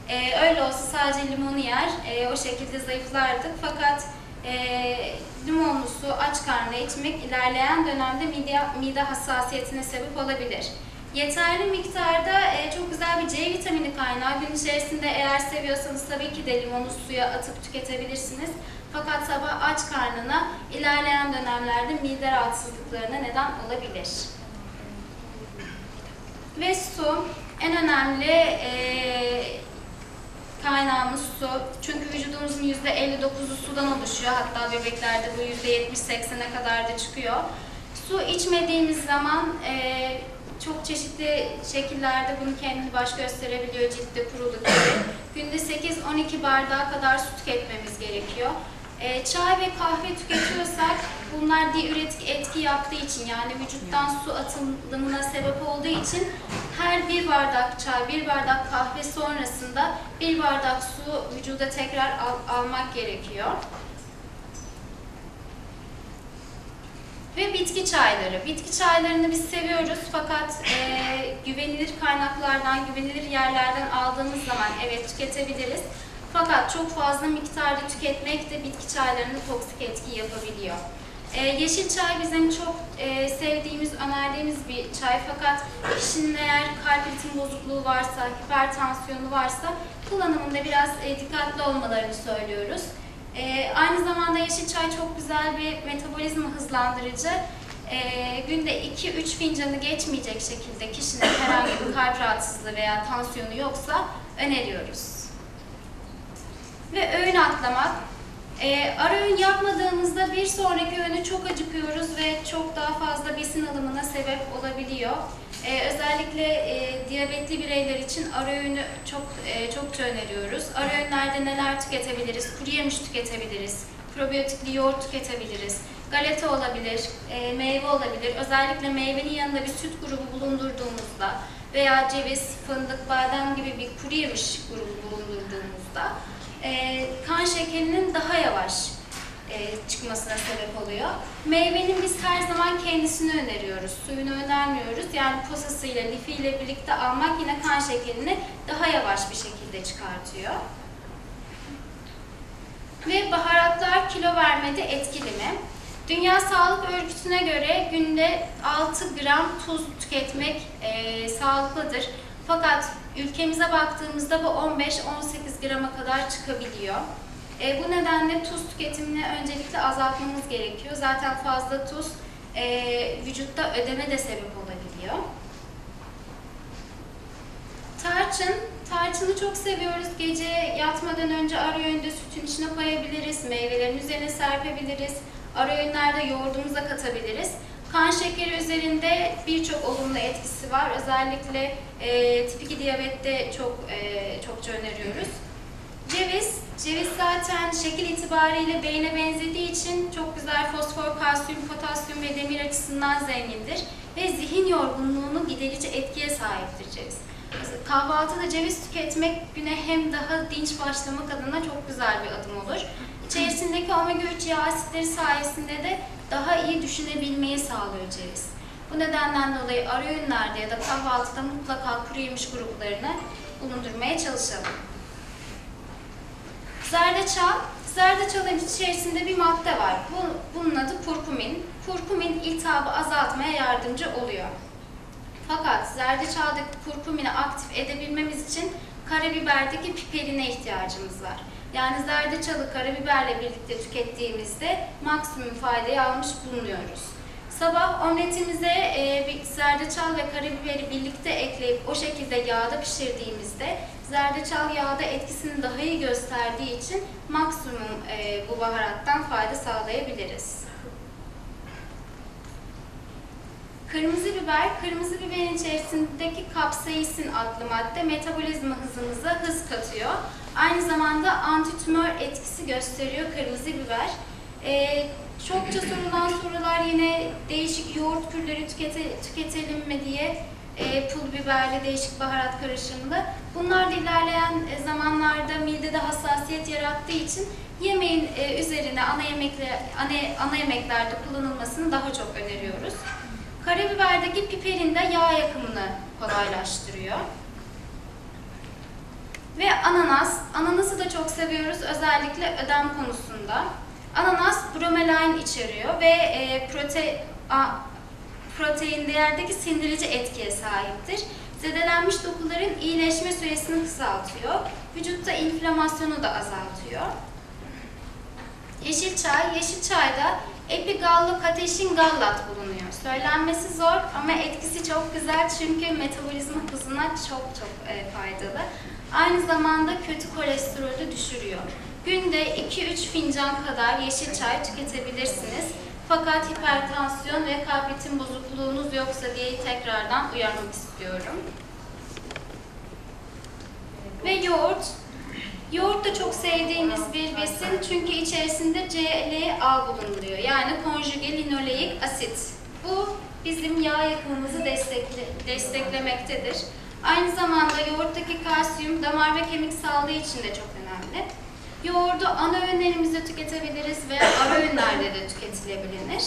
E, öyle olsa sadece limonu yer, e, o şekilde zayıflardık. Fakat e, limonlu su aç karnına içmek ilerleyen dönemde mide, mide hassasiyetine sebep olabilir. Yeterli miktarda e, çok güzel bir C vitamini kaynağı. Gün içerisinde eğer seviyorsanız tabii ki de limonu suya atıp tüketebilirsiniz. Fakat sabah aç karnına ilerleyen dönemlerde mide rahatsızlıklarına neden olabilir. Ve su en önemli e, kaynağımız su. Çünkü vücudumuzun %59'u sudan oluşuyor. Hatta bebeklerde bu %70-80'e kadar da çıkıyor. Su içmediğimiz zaman e, çok çeşitli şekillerde bunu kendini baş gösterebiliyor ciltte kuruluk gibi. Günde 8-12 bardağa kadar su tüketmemiz gerekiyor. E, çay ve kahve tüketiyorsak bunlar diüretik etki yaptığı için yani vücuttan su atılımına sebep olduğu için her bir bardak çay, bir bardak kahve sonrasında bir bardak su vücuda tekrar al- almak gerekiyor. Ve bitki çayları. Bitki çaylarını biz seviyoruz fakat e, güvenilir kaynaklardan, güvenilir yerlerden aldığımız zaman evet tüketebiliriz. Fakat çok fazla miktarda tüketmek de bitki çaylarında toksik etki yapabiliyor. E, yeşil çay bizim çok e, sevdiğimiz, önerdiğimiz bir çay fakat kişinin eğer kalp ritim bozukluğu varsa, hipertansiyonu varsa kullanımında biraz e, dikkatli olmalarını söylüyoruz. E, aynı zamanda yeşil çay çok güzel bir metabolizma hızlandırıcı. E, günde 2-3 fincanı geçmeyecek şekilde kişinin herhangi bir kalp rahatsızlığı veya tansiyonu yoksa öneriyoruz. Ve öğün atlamak. E, ara öğün yapmadığımızda bir sonraki öğüne çok acıkıyoruz ve çok daha fazla besin alımına sebep olabiliyor. E, özellikle e, diyabetli bireyler için ara öğünü çok e, çokça öneriyoruz. Ara öğünlerde neler tüketebiliriz? Kuru yemiş tüketebiliriz, probiyotikli yoğurt tüketebiliriz, galeta olabilir, e, meyve olabilir. Özellikle meyvenin yanında bir süt grubu bulundurduğumuzda veya ceviz, fındık, badem gibi bir kuru yemiş grubu bulundurduğumuzda e, kan şekerinin daha yavaş e, çıkmasına sebep oluyor. Meyvenin biz her zaman kendisini öneriyoruz, suyunu önermiyoruz. Yani posasıyla, lifiyle birlikte almak yine kan şekerini daha yavaş bir şekilde çıkartıyor. Ve baharatlar kilo vermede etkili mi? Dünya Sağlık Örgütü'ne göre günde 6 gram tuz tüketmek e, sağlıklıdır. Fakat ülkemize baktığımızda bu 15-18 grama kadar çıkabiliyor. E, bu nedenle tuz tüketimini öncelikle azaltmamız gerekiyor. Zaten fazla tuz e, vücutta ödeme de sebep olabiliyor. Tarçın, tarçını çok seviyoruz. Gece yatmadan önce ara öğünde sütün içine koyabiliriz, meyvelerin üzerine serpebiliriz, ara öğünlerde yoğurdumuza katabiliriz. Kan şekeri üzerinde birçok olumlu etkisi var. Özellikle e, tip 2 diyabette çok e, çokça öneriyoruz. Ceviz, ceviz zaten şekil itibariyle beyne benzediği için çok güzel fosfor, kalsiyum, potasyum ve demir açısından zengindir. Ve zihin yorgunluğunu giderici etkiye sahiptir ceviz. Kahvaltıda ceviz tüketmek güne hem daha dinç başlamak adına çok güzel bir adım olur. İçerisindeki omega 3 yağ asitleri sayesinde de daha iyi düşünebilmeyi sağlıyor ceviz. Bu nedenden dolayı ara öğünlerde ya da kahvaltıda mutlaka kuru yemiş gruplarını bulundurmaya çalışalım. Zerdeçal, zerdeçalın içerisinde bir madde var. Bu, bunun adı kurkumin. Kurkumin iltihabı azaltmaya yardımcı oluyor. Fakat zerdeçaldaki kurkumini aktif edebilmemiz için karabiberdeki piperine ihtiyacımız var. Yani zerdeçalı karabiberle birlikte tükettiğimizde maksimum faydayı almış bulunuyoruz. Sabah omletimize e, zerdeçal ve karabiberi birlikte ekleyip o şekilde yağda pişirdiğimizde zerdeçal yağda etkisini daha iyi gösterdiği için maksimum e, bu baharattan fayda sağlayabiliriz. Kırmızı biber, kırmızı biberin içerisindeki kapsaisin adlı madde metabolizma hızımıza hız katıyor. Aynı zamanda antitümör etkisi gösteriyor kırmızı biber. Ee, çokça sorulan sorular yine değişik yoğurt kürleri tükete, tüketelim mi diye e, pul biberli değişik baharat karışımlı. Bunlar da ilerleyen e, zamanlarda midede hassasiyet yarattığı için yemeğin e, üzerine ana yemekler ana, ana yemeklerde kullanılmasını daha çok öneriyoruz. Karabiberdeki piperin de yağ yakımını kolaylaştırıyor. Ve ananas. Ananası da çok seviyoruz özellikle ödem konusunda. Ananas bromelain içeriyor ve e, prote, a, proteinlerdeki sindirici etkiye sahiptir. Zedelenmiş dokuların iyileşme süresini kısaltıyor. Vücutta inflamasyonu da azaltıyor. Yeşil çay, yeşil çayda epigallokateşin gallat bulunuyor. Söylenmesi zor ama etkisi çok güzel çünkü metabolizma hızına çok çok e, faydalı. Aynı zamanda kötü kolesterolü düşürüyor. Günde 2-3 fincan kadar yeşil çay tüketebilirsiniz. Fakat hipertansiyon ve kalp ritim bozukluğunuz yoksa diye tekrardan uyarmak istiyorum. Ve yoğurt. Yoğurt da çok sevdiğimiz bir besin çünkü içerisinde CLA bulunduruyor. Yani konjüge linoleik asit. Bu bizim yağ yakımımızı destekle, desteklemektedir. Aynı zamanda yoğurttaki kalsiyum damar ve kemik sağlığı için de çok önemli. Yoğurdu ana öğünlerimizde tüketebiliriz veya ara öğünlerde de tüketilebilir.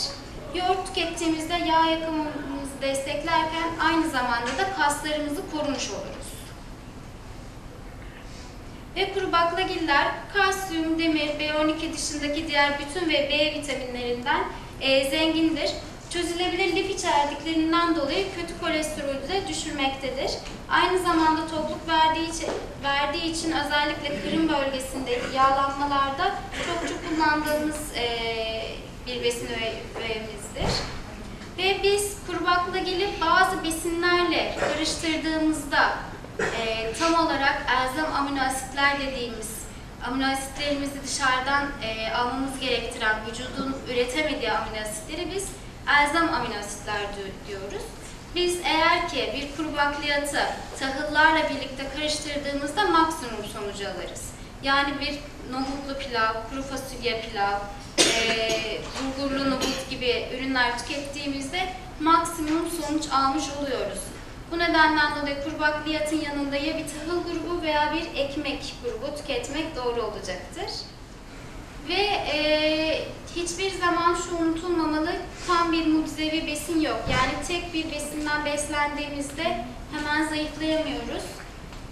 Yoğurt tükettiğimizde yağ yakımımızı desteklerken aynı zamanda da kaslarımızı korumuş oluruz. Ve kuru baklagiller kalsiyum, demir, B12 dışındaki diğer bütün ve B vitaminlerinden e, zengindir. Çözülebilir lif içerdiklerinden dolayı kötü kolesterolü de düşürmektedir. Aynı zamanda tokluk verdiği için, verdiği için özellikle karın bölgesindeki yağlanmalarda çokça kullandığımız e, bir besin öğe- öğemizdir. Ve biz kuru baklagili bazı besinlerle karıştırdığımızda e, tam olarak elzem amino asitler dediğimiz amino asitlerimizi dışarıdan e, almamız gerektiren vücudun üretemediği amino asitleri biz elzem amino asitler di- diyoruz. Biz eğer ki bir kuru bakliyatı tahıllarla birlikte karıştırdığımızda maksimum sonucu alırız. Yani bir nohutlu pilav, kuru fasulye pilav, e, bulgurlu nohut gibi ürünler tükettiğimizde maksimum sonuç almış oluyoruz. Bu nedenden dolayı kuru bakliyatın yanında ya bir tahıl grubu veya bir ekmek grubu tüketmek doğru olacaktır. Ve e, hiçbir zaman şu unutulmamalı, tam bir mucizevi besin yok. Yani tek bir besinden beslendiğimizde hemen zayıflayamıyoruz.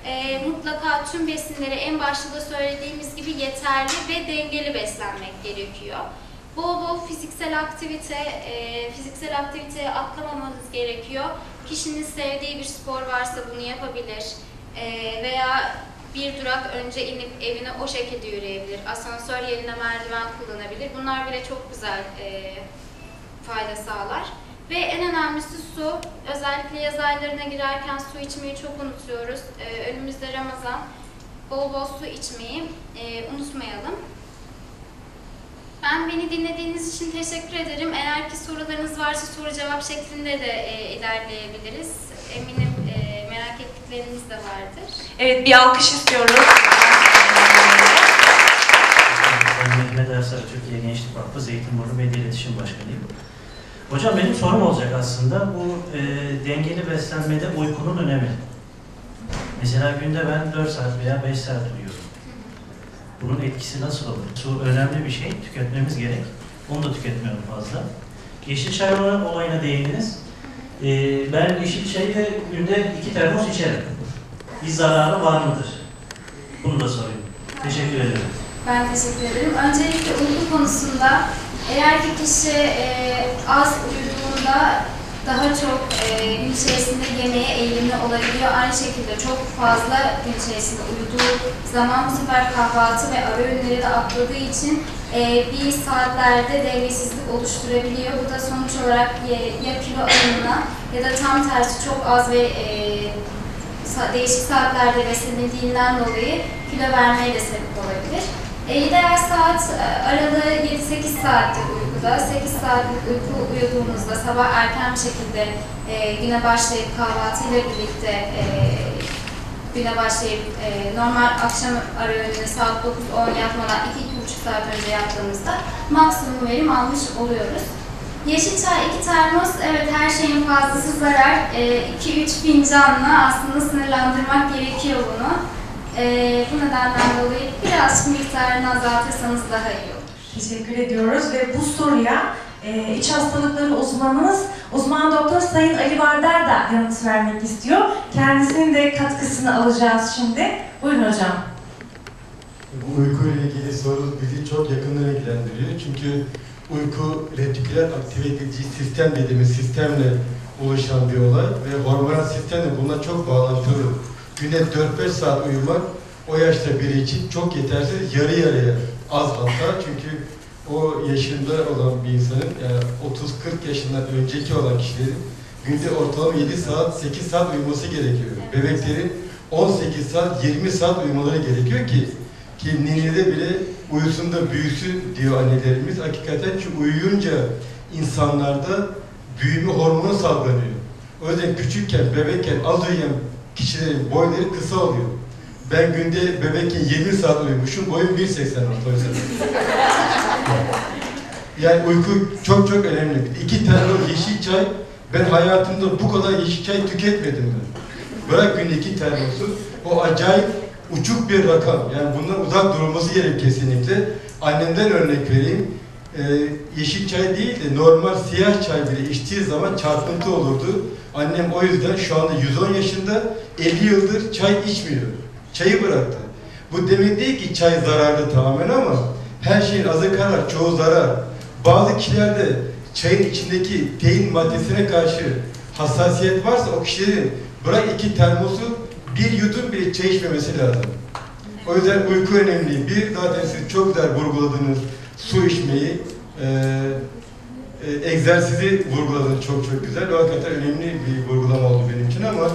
E, mutlaka tüm besinleri en başta da söylediğimiz gibi yeterli ve dengeli beslenmek gerekiyor. Bol bol fiziksel aktivite, e, fiziksel aktiviteye atlamamanız gerekiyor. Kişinin sevdiği bir spor varsa bunu yapabilir. E, veya bir durak önce inip evine o şekilde yürüyebilir. Asansör yerine merdiven kullanabilir. Bunlar bile çok güzel e, fayda sağlar. Ve en önemlisi su. Özellikle yaz aylarına girerken su içmeyi çok unutuyoruz. E, önümüzde Ramazan. Bol bol su içmeyi e, unutmayalım. Ben beni dinlediğiniz için teşekkür ederim. Eğer ki sorularınız varsa soru cevap şeklinde de e, ilerleyebiliriz. Eminim merak ettikleriniz de vardır. Evet bir alkış istiyoruz. Ben Mehmet Ersar, Türkiye Gençlik Vakfı Zeytinburnu Medya İletişim Başkanıyım. Hocam benim sorum olacak aslında bu e, dengeli beslenmede uykunun önemi. Mesela günde ben 4 saat veya 5 saat uyuyorum. Bunun etkisi nasıl olur? Su önemli bir şey, tüketmemiz gerek. Onu da tüketmiyorum fazla. Yeşil çay olayına değindiniz. E, ben yeşil çayı günde 2 termos içerim. Bir zararı var mıdır? Bunu da sorayım. Teşekkür ederim. Ben teşekkür ederim. Öncelikle uyku konusunda eğer ki kişi e, az uyuduğunda daha çok e, gün içerisinde yemeğe eğilimli olabiliyor. Aynı şekilde çok fazla gün içerisinde uyuduğu zaman bu sefer kahvaltı ve ara öğünleri de atladığı için e, bir saatlerde dengesizlik oluşturabiliyor. Bu da sonuç olarak ya, ya kilo alımına ya da tam tersi çok az ve e, değişik saatlerde beslenildiğinden dolayı kilo vermeye de sebep olabilir. E, ideal saat e, aralığı 7-8 saattir uykuda. 8 saatlik uyku uyuduğunuzda sabah erken bir şekilde e, güne başlayıp kahvaltıyla birlikte e, güne başlayıp e, normal akşam ara öğününü saat 9-10 yatmadan 2-2,5 saat önce yaptığımızda maksimum verim almış oluyoruz. Yeşil çay, iki termos, evet her şeyin fazlası zarar. 2-3 fincanla aslında sınırlandırmak gerekiyor bunu. E, bu nedenden dolayı birazcık miktarını azaltırsanız daha iyi olur. Teşekkür ediyoruz ve bu soruya e, iç hastalıkları uzmanımız, uzman doktor Sayın Ali Vardar da yanıt vermek istiyor. Kendisinin de katkısını alacağız şimdi. Buyurun hocam. Bu uyku ile ilgili soru bizi çok yakından ilgilendiriyor. Çünkü uyku retiküler aktive edici sistem dediğimiz sistemle oluşan bir olay ve hormonal sistemle bununla çok bağlantılı. Günde 4-5 saat uyumak o yaşta biri için çok yetersiz, yarı yarıya az hatta çünkü o yaşında olan bir insanın yani 30-40 yaşından önceki olan kişilerin günde ortalama 7 saat, 8 saat uyuması gerekiyor. Bebeklerin 18 saat, 20 saat uyumaları gerekiyor ki ki ninede bile uyusun da büyüsün diyor annelerimiz. Hakikaten çünkü uyuyunca insanlarda büyüme hormonu salgılanıyor. O yüzden küçükken, bebekken az uyuyan kişilerin boyları kısa oluyor. Ben günde bebekken 20 saat uyumuşum, boyum 1.86 oysa. Yani uyku çok çok önemli. İki tane yeşil çay, ben hayatımda bu kadar yeşil çay tüketmedim ben. Bırak günde iki tane olsun, o acayip uçuk bir rakam. Yani bundan uzak durulması gerek kesinlikle. Annemden örnek vereyim. Ee, yeşil çay değil de normal siyah çay bile içtiği zaman çarpıntı olurdu. Annem o yüzden şu anda 110 yaşında 50 yıldır çay içmiyor. Çayı bıraktı. Bu demek değil ki çay zararlı tamamen ama her şeyin azı karar, çoğu zarar. Bazı kişilerde çayın içindeki tein maddesine karşı hassasiyet varsa o kişilerin bırak iki termosu bir yudum bile çay içmemesi lazım. O yüzden uyku önemli. Bir, zaten siz çok güzel vurguladınız. Su içmeyi, e, e, egzersizi vurguladınız çok çok güzel. O hakikaten önemli bir vurgulama oldu benim için ama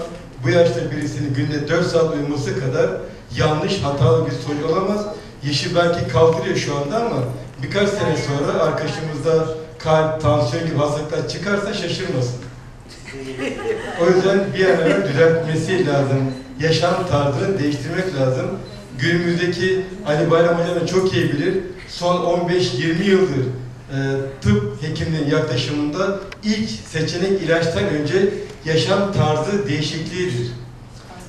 bu yaşta birisinin günde 4 saat uyuması kadar yanlış, hatalı bir sonuç olamaz. Yaşı belki kaldırıyor şu anda ama birkaç sene sonra arkadaşımızda kalp, tansiyon gibi hastalıklar çıkarsa şaşırmasın. O yüzden bir an evvel düzeltmesi lazım. Yaşam tarzını değiştirmek lazım. Günümüzdeki Ali Bayram Hocam da çok iyi bilir. Son 15-20 yıldır e, tıp hekimliğinin yaklaşımında ilk seçenek ilaçtan önce yaşam tarzı değişikliğidir.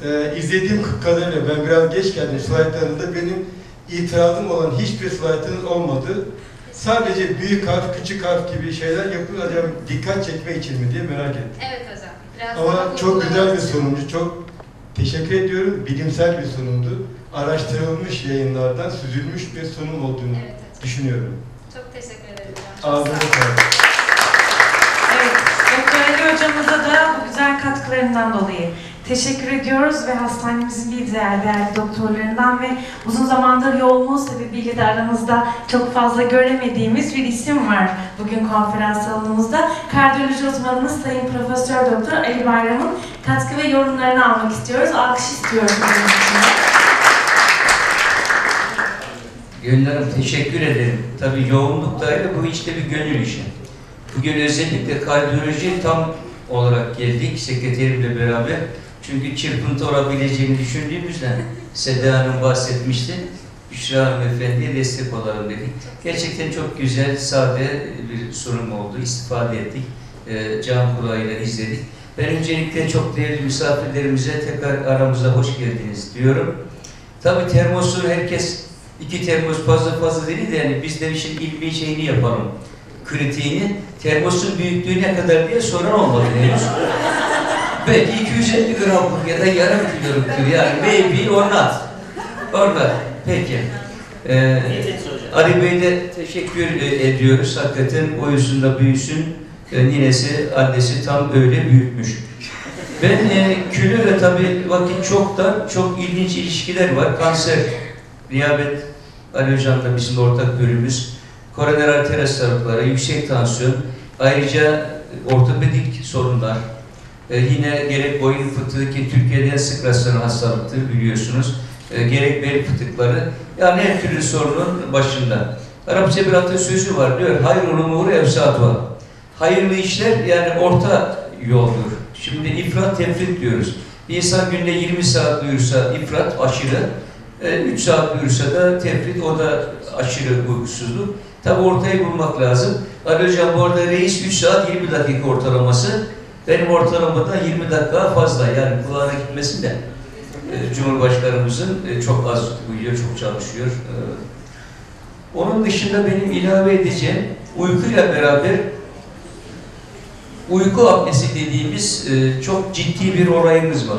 E, izlediğim kadarıyla ben biraz geç geldim slaytlarında benim itirazım olan hiçbir slaytınız olmadı. Sadece büyük harf, küçük harf gibi şeyler yapıyor. Acaba dikkat çekme için mi diye merak ettim. Evet hocam. Biraz Ama çok güzel bir sunumcu, çok teşekkür ediyorum. Bilimsel bir sunumdu. Araştırılmış yayınlardan süzülmüş bir sunum olduğunu Evet düşünüyorum. Çok teşekkür ederim olun. sağlık. Hocamıza da bu güzel katkılarından dolayı teşekkür ediyoruz ve hastanemizin bir diğer değerli doktorlarından ve uzun zamandır yoğunluğu sebebiyle de aramızda çok fazla göremediğimiz bir isim var bugün konferans salonumuzda. Kardiyoloji uzmanımız Sayın Profesör Doktor Ali Bayram'ın katkı ve yorumlarını almak istiyoruz. Alkış istiyoruz. Gönül Hanım teşekkür ederim. Tabii yoğunluktaydı bu işte bir gönül işi. Bugün özellikle kardiyoloji tam olarak geldik sekreterimle beraber. Çünkü çırpıntı olabileceğini düşündüğümüzden Seda Hanım bahsetmişti. Büşra Hanımefendi'ye destek olalım dedik. Gerçekten çok güzel, sade bir sunum oldu. İstifade ettik. Ee, can kulağıyla izledik. Ben öncelikle çok değerli misafirlerimize tekrar aramıza hoş geldiniz diyorum. Tabii termosu herkes iki termos fazla fazla değil de yani biz de işin ilmi şeyini yapalım. Kritiğini. Termosun büyüklüğü ne kadar diye soran olmadı henüz. Belki 250 gramlık ya da yarım kiloluktur yani. Maybe or not. Or not. Peki. Ee, Ali Bey'de teşekkür ediyoruz. Hakikaten boyusunda büyüsün. E, ninesi, annesi tam öyle büyütmüş. Ben e, külüyle tabii vakit çok da çok ilginç ilişkiler var. Kanser, diyabet, Ali Hocam'la bizim ortak bölümümüz. Koroner arter hastalıkları, yüksek tansiyon, ayrıca ortopedik sorunlar, e, yine gerek boyun fıtığı ki Türkiye'de en sık rastlanan hastalıktır biliyorsunuz. E, gerek bel fıtıkları, yani her türlü sorunun başında. Arapça bir atasözü var diyor, hayrul umuru evsatuha. Hayırlı işler yani orta yoldur. Şimdi ifrat tefrit diyoruz. Bir insan günde 20 saat uyursa ifrat aşırı, 3 saat uyursa da tefrit o da aşırı uykusuzluk. Tabi ortayı bulmak lazım. Ali Hocam bu arada reis 3 saat 20 dakika ortalaması. Benim ortalamadan 20 dakika fazla yani kulağına gitmesin de. e, Cumhurbaşkanımızın e, çok az uyuyor, çok çalışıyor. E, Onun dışında benim ilave edeceğim uykuyla beraber uyku apnesi dediğimiz çok ciddi bir olayımız var.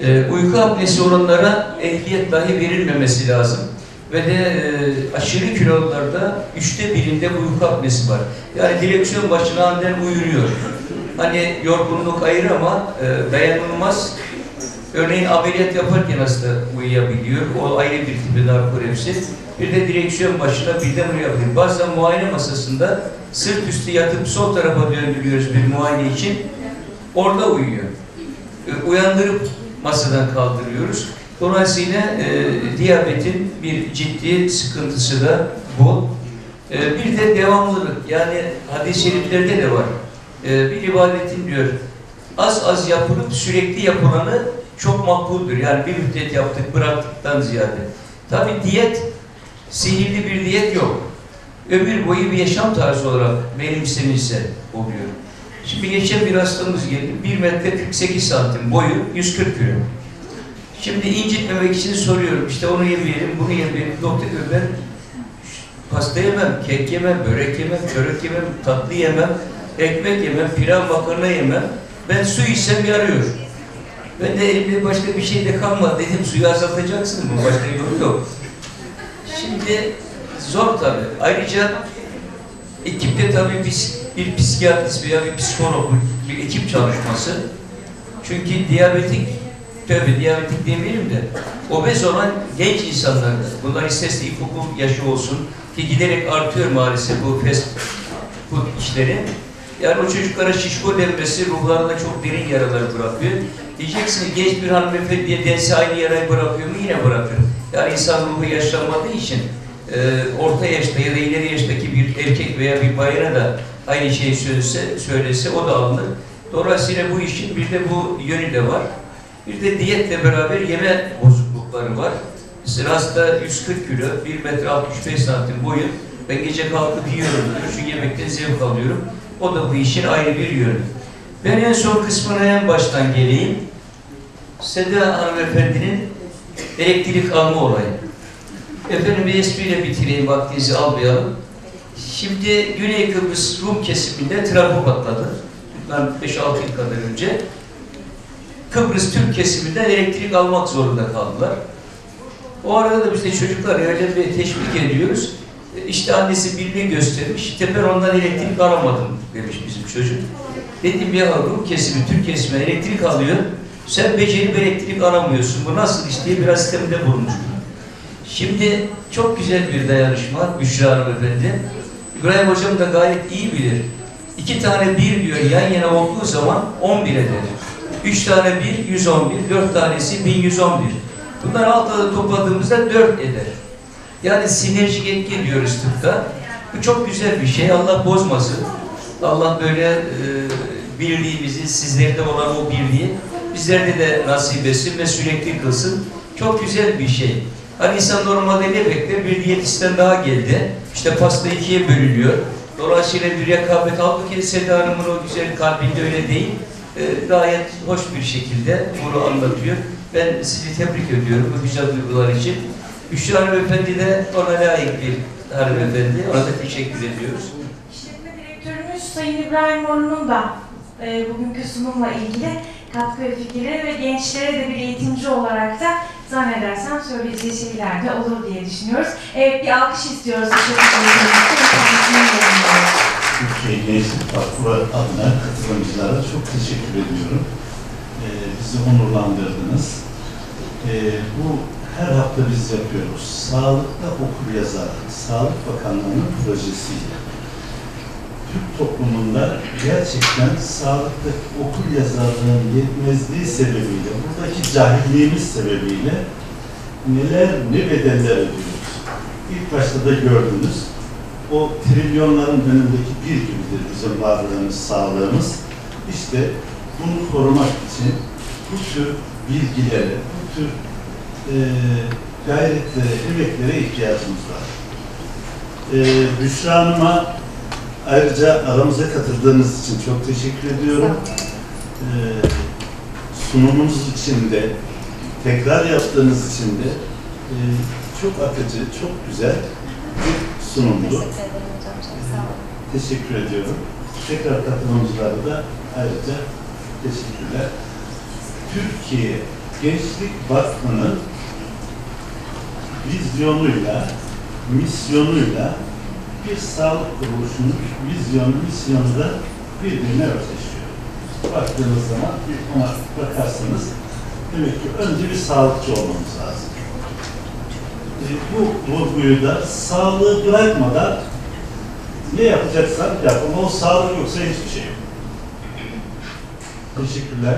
E, uyku apnesi olanlara ehliyet dahi verilmemesi lazım. Ve de e, aşırı kilolarda üçte birinde uyku apnesi var. Yani direksiyon başına anden uyuruyor. Hani yorgunluk ayrı ama e, dayanılmaz. Örneğin ameliyat yaparken hasta uyuyabiliyor. O ayrı bir tipi narkolepsi. Bir de direksiyon başına birden uyuyabilir. Bazen muayene masasında sırt üstü yatıp sol tarafa döndürüyoruz bir muayene için. Orada uyuyor. E, uyandırıp masadan kaldırıyoruz. Dolayısıyla e, diyabetin bir ciddi sıkıntısı da bu. E, bir de devamlılık. Yani hadis-i şeriflerde de var. E, bir ibadetin diyor az az yapılıp sürekli yapılanı çok makbuldür. Yani bir müddet yaptık bıraktıktan ziyade. Tabi diyet sihirli bir diyet yok. Ömür boyu bir yaşam tarzı olarak benimsenirse oluyor. Şimdi geçen bir hastamız geldi. 1 metre 48 santim boyu 140 kilo. Şimdi incitmemek için soruyorum. İşte onu yemeyelim, bunu yemeyelim. Doktor diyor ben pasta yemem, kek yemem, börek yemem, çörek yemem, tatlı yemem, ekmek yemem, pilav makarna yemem. Ben su içsem yarıyor. Ben de elimde başka bir şey de kalmadı. Dedim suyu azaltacaksın mı? Başka yolu yok. Şimdi zor tabii. Ayrıca ekipte tabii biz bir psikiyatrist veya bir psikolog bir ekip çalışması. Çünkü diyabetik, tabii diyabetik demeyelim de obez olan genç insanlar, bunlar isterse ilkokul yaşı olsun ki giderek artıyor maalesef bu fast food işleri. Yani o çocuklara şişko denmesi ruhlarında çok derin yaralar bırakıyor. Diyeceksiniz genç bir hanımefendiye dense aynı yarayı bırakıyor mu? Yine bırakıyor. Yani insan ruhu yaşlanmadığı için e, orta yaşta ya da ileri yaştaki bir erkek veya bir bayana da aynı şeyi söylese, söylese o da alınır. Dolayısıyla bu işin bir de bu yönü de var. Bir de diyetle beraber yeme bozuklukları var. Mesela hasta 140 kilo, 1 metre 65 santim boyu. Ben gece kalkıp yiyorum diyor. Şu yemekten zevk alıyorum. O da bu işin ayrı bir yönü. Ben en son kısmına en baştan geleyim. Seda hanımefendinin elektrik alma olayı. Efendim bir espriyle bitireyim, vaktinizi almayalım. Şimdi Güney Kıbrıs Rum kesiminde trafo patladı. Bundan 5-6 yıl kadar önce. Kıbrıs Türk kesiminden elektrik almak zorunda kaldılar. O arada da biz de çocuklar bir teşvik ediyoruz. E, İşte annesi birliği göstermiş. İşte ondan elektrik alamadım demiş bizim çocuk. Dedim ya Rum kesimi, Türk kesimi elektrik alıyor. Sen becerip elektrik alamıyorsun. Bu nasıl iş diye biraz sistemde bulunmuştum. Şimdi çok güzel bir dayanışma Büşra Hanımefendi. İbrahim Hocam da gayet iyi bilir. İki tane bir diyor yan yana olduğu zaman 11 eder. Üç tane bir 111, dört tanesi 1111. Bunlar alt alta topladığımızda 4 eder. Yani sinerjik etki diyoruz tıpta. Bu çok güzel bir şey. Allah bozmasın. Allah böyle e, birliğimizi, sizlerde olan o birliği bizlerde de nasip etsin ve sürekli kılsın. Çok güzel bir şey. Hani insan normalde ne bekler? Bir diyetisyen daha geldi. İşte pasta ikiye bölünüyor. Dolayısıyla bir rekabet halbuki Seda Hanım'ın o güzel kalbinde öyle değil. E, gayet hoş bir şekilde bunu anlatıyor. Ben sizi tebrik ediyorum bu güzel duygular için. Büşra Hanımefendi de ona layık bir hanımefendi. Ona da teşekkür ediyoruz. İşletme direktörümüz Sayın İbrahim Orun'un da e, bugünkü sunumla ilgili katkı ve fikirleri ve gençlere de bir eğitimci olarak da zannedersem söyleyeceği şeyler de olur diye düşünüyoruz. Evet bir alkış istiyoruz. Teşekkür ederiz. Türkiye Gençlik Vakfı adına katılımcılara çok teşekkür ediyorum. Ee, bizi onurlandırdınız. Ee, bu her hafta biz yapıyoruz. Sağlıkta okur yazar, Sağlık Bakanlığı'nın projesiyle. Türk toplumunda gerçekten sağlıkta okur yazarlığın yetmezliği sebebiyle, buradaki cahilliğimiz sebebiyle neler ne bedeller ödüyoruz. İlk başta da gördünüz. O trilyonların önündeki bir gibidir bizim varlığımız, sağlığımız. İşte bunu korumak için bu tür bilgilere, bu tür e, gayretlere, emeklere ihtiyacımız var. E, Büşra Hanım'a ayrıca aramıza katıldığınız için çok teşekkür ediyorum. E, sunumunuz için de, tekrar yaptığınız için de e, çok akıcı, çok güzel bir sunumdu. Teşekkür ederim hocam. Çok sağ olun. Teşekkür ediyorum. Tekrar katılımcılara da ayrıca teşekkürler. Türkiye Gençlik Vakfı'nın vizyonuyla, misyonuyla bir sağlık kuruluşunun vizyonu, misyonu da birbirine örtüşüyor. Baktığınız zaman bir ona bakarsanız demek ki önce bir sağlıkçı olmamız lazım. Bu vurguyu da sağlığı bırakmadan ne yapacaksan yap ama o sağlık yoksa hiçbir şey yok. Teşekkürler.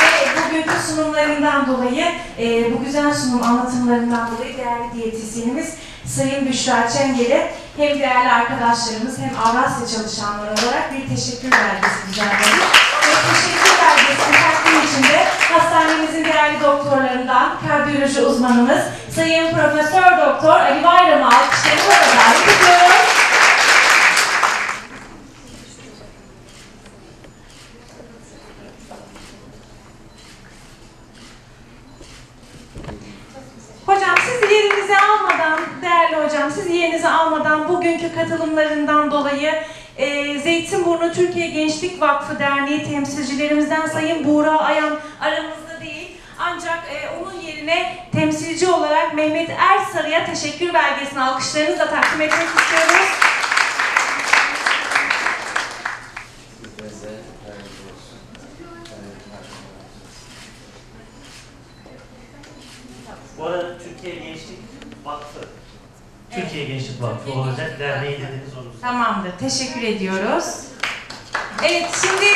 Ve bugünkü sunumlarından dolayı, e, bu güzel sunum anlatımlarından dolayı değerli diyetisyenimiz Sayın Büşra Çengel'e hem değerli arkadaşlarımız hem Avrasya çalışanları olarak bir teşekkür belgesi düzenledik. Ve teşekkür belgesini takdim için de hastanemizin değerli doktorlarından kardiyoloji uzmanımız Sayın Profesör Doktor Ali Bayram'ı alkışlarımla da davet. Hocam siz yerinizi almadan, değerli hocam siz yerinizi almadan bugünkü katılımlarından dolayı e, Zeytinburnu Türkiye Gençlik Vakfı Derneği temsilcilerimizden Sayın Buğra Ayan aramızda değil. Ancak e, onun yerine temsilci olarak Mehmet Ersarı'ya teşekkür belgesini alkışlarınızla takdim etmek istiyoruz. Bu arada Türkiye Gençlik Vakfı. Türkiye Derneği onu. Tamamdır. Teşekkür ediyoruz. Evet şimdi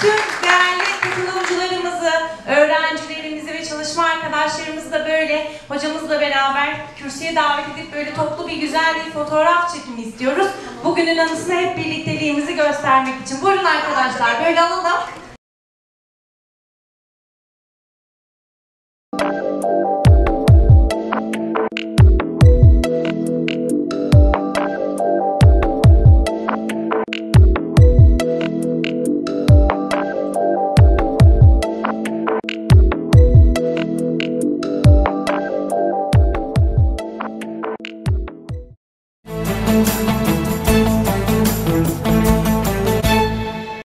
tüm değerli katılımcılarımızı, öğrencilerimizi ve çalışma arkadaşlarımızı da böyle hocamızla beraber kürsüye davet edip böyle toplu bir güzel bir fotoğraf çekimi istiyoruz. Bugünün anısını hep birlikteliğimizi göstermek için. Buyurun arkadaşlar böyle alalım.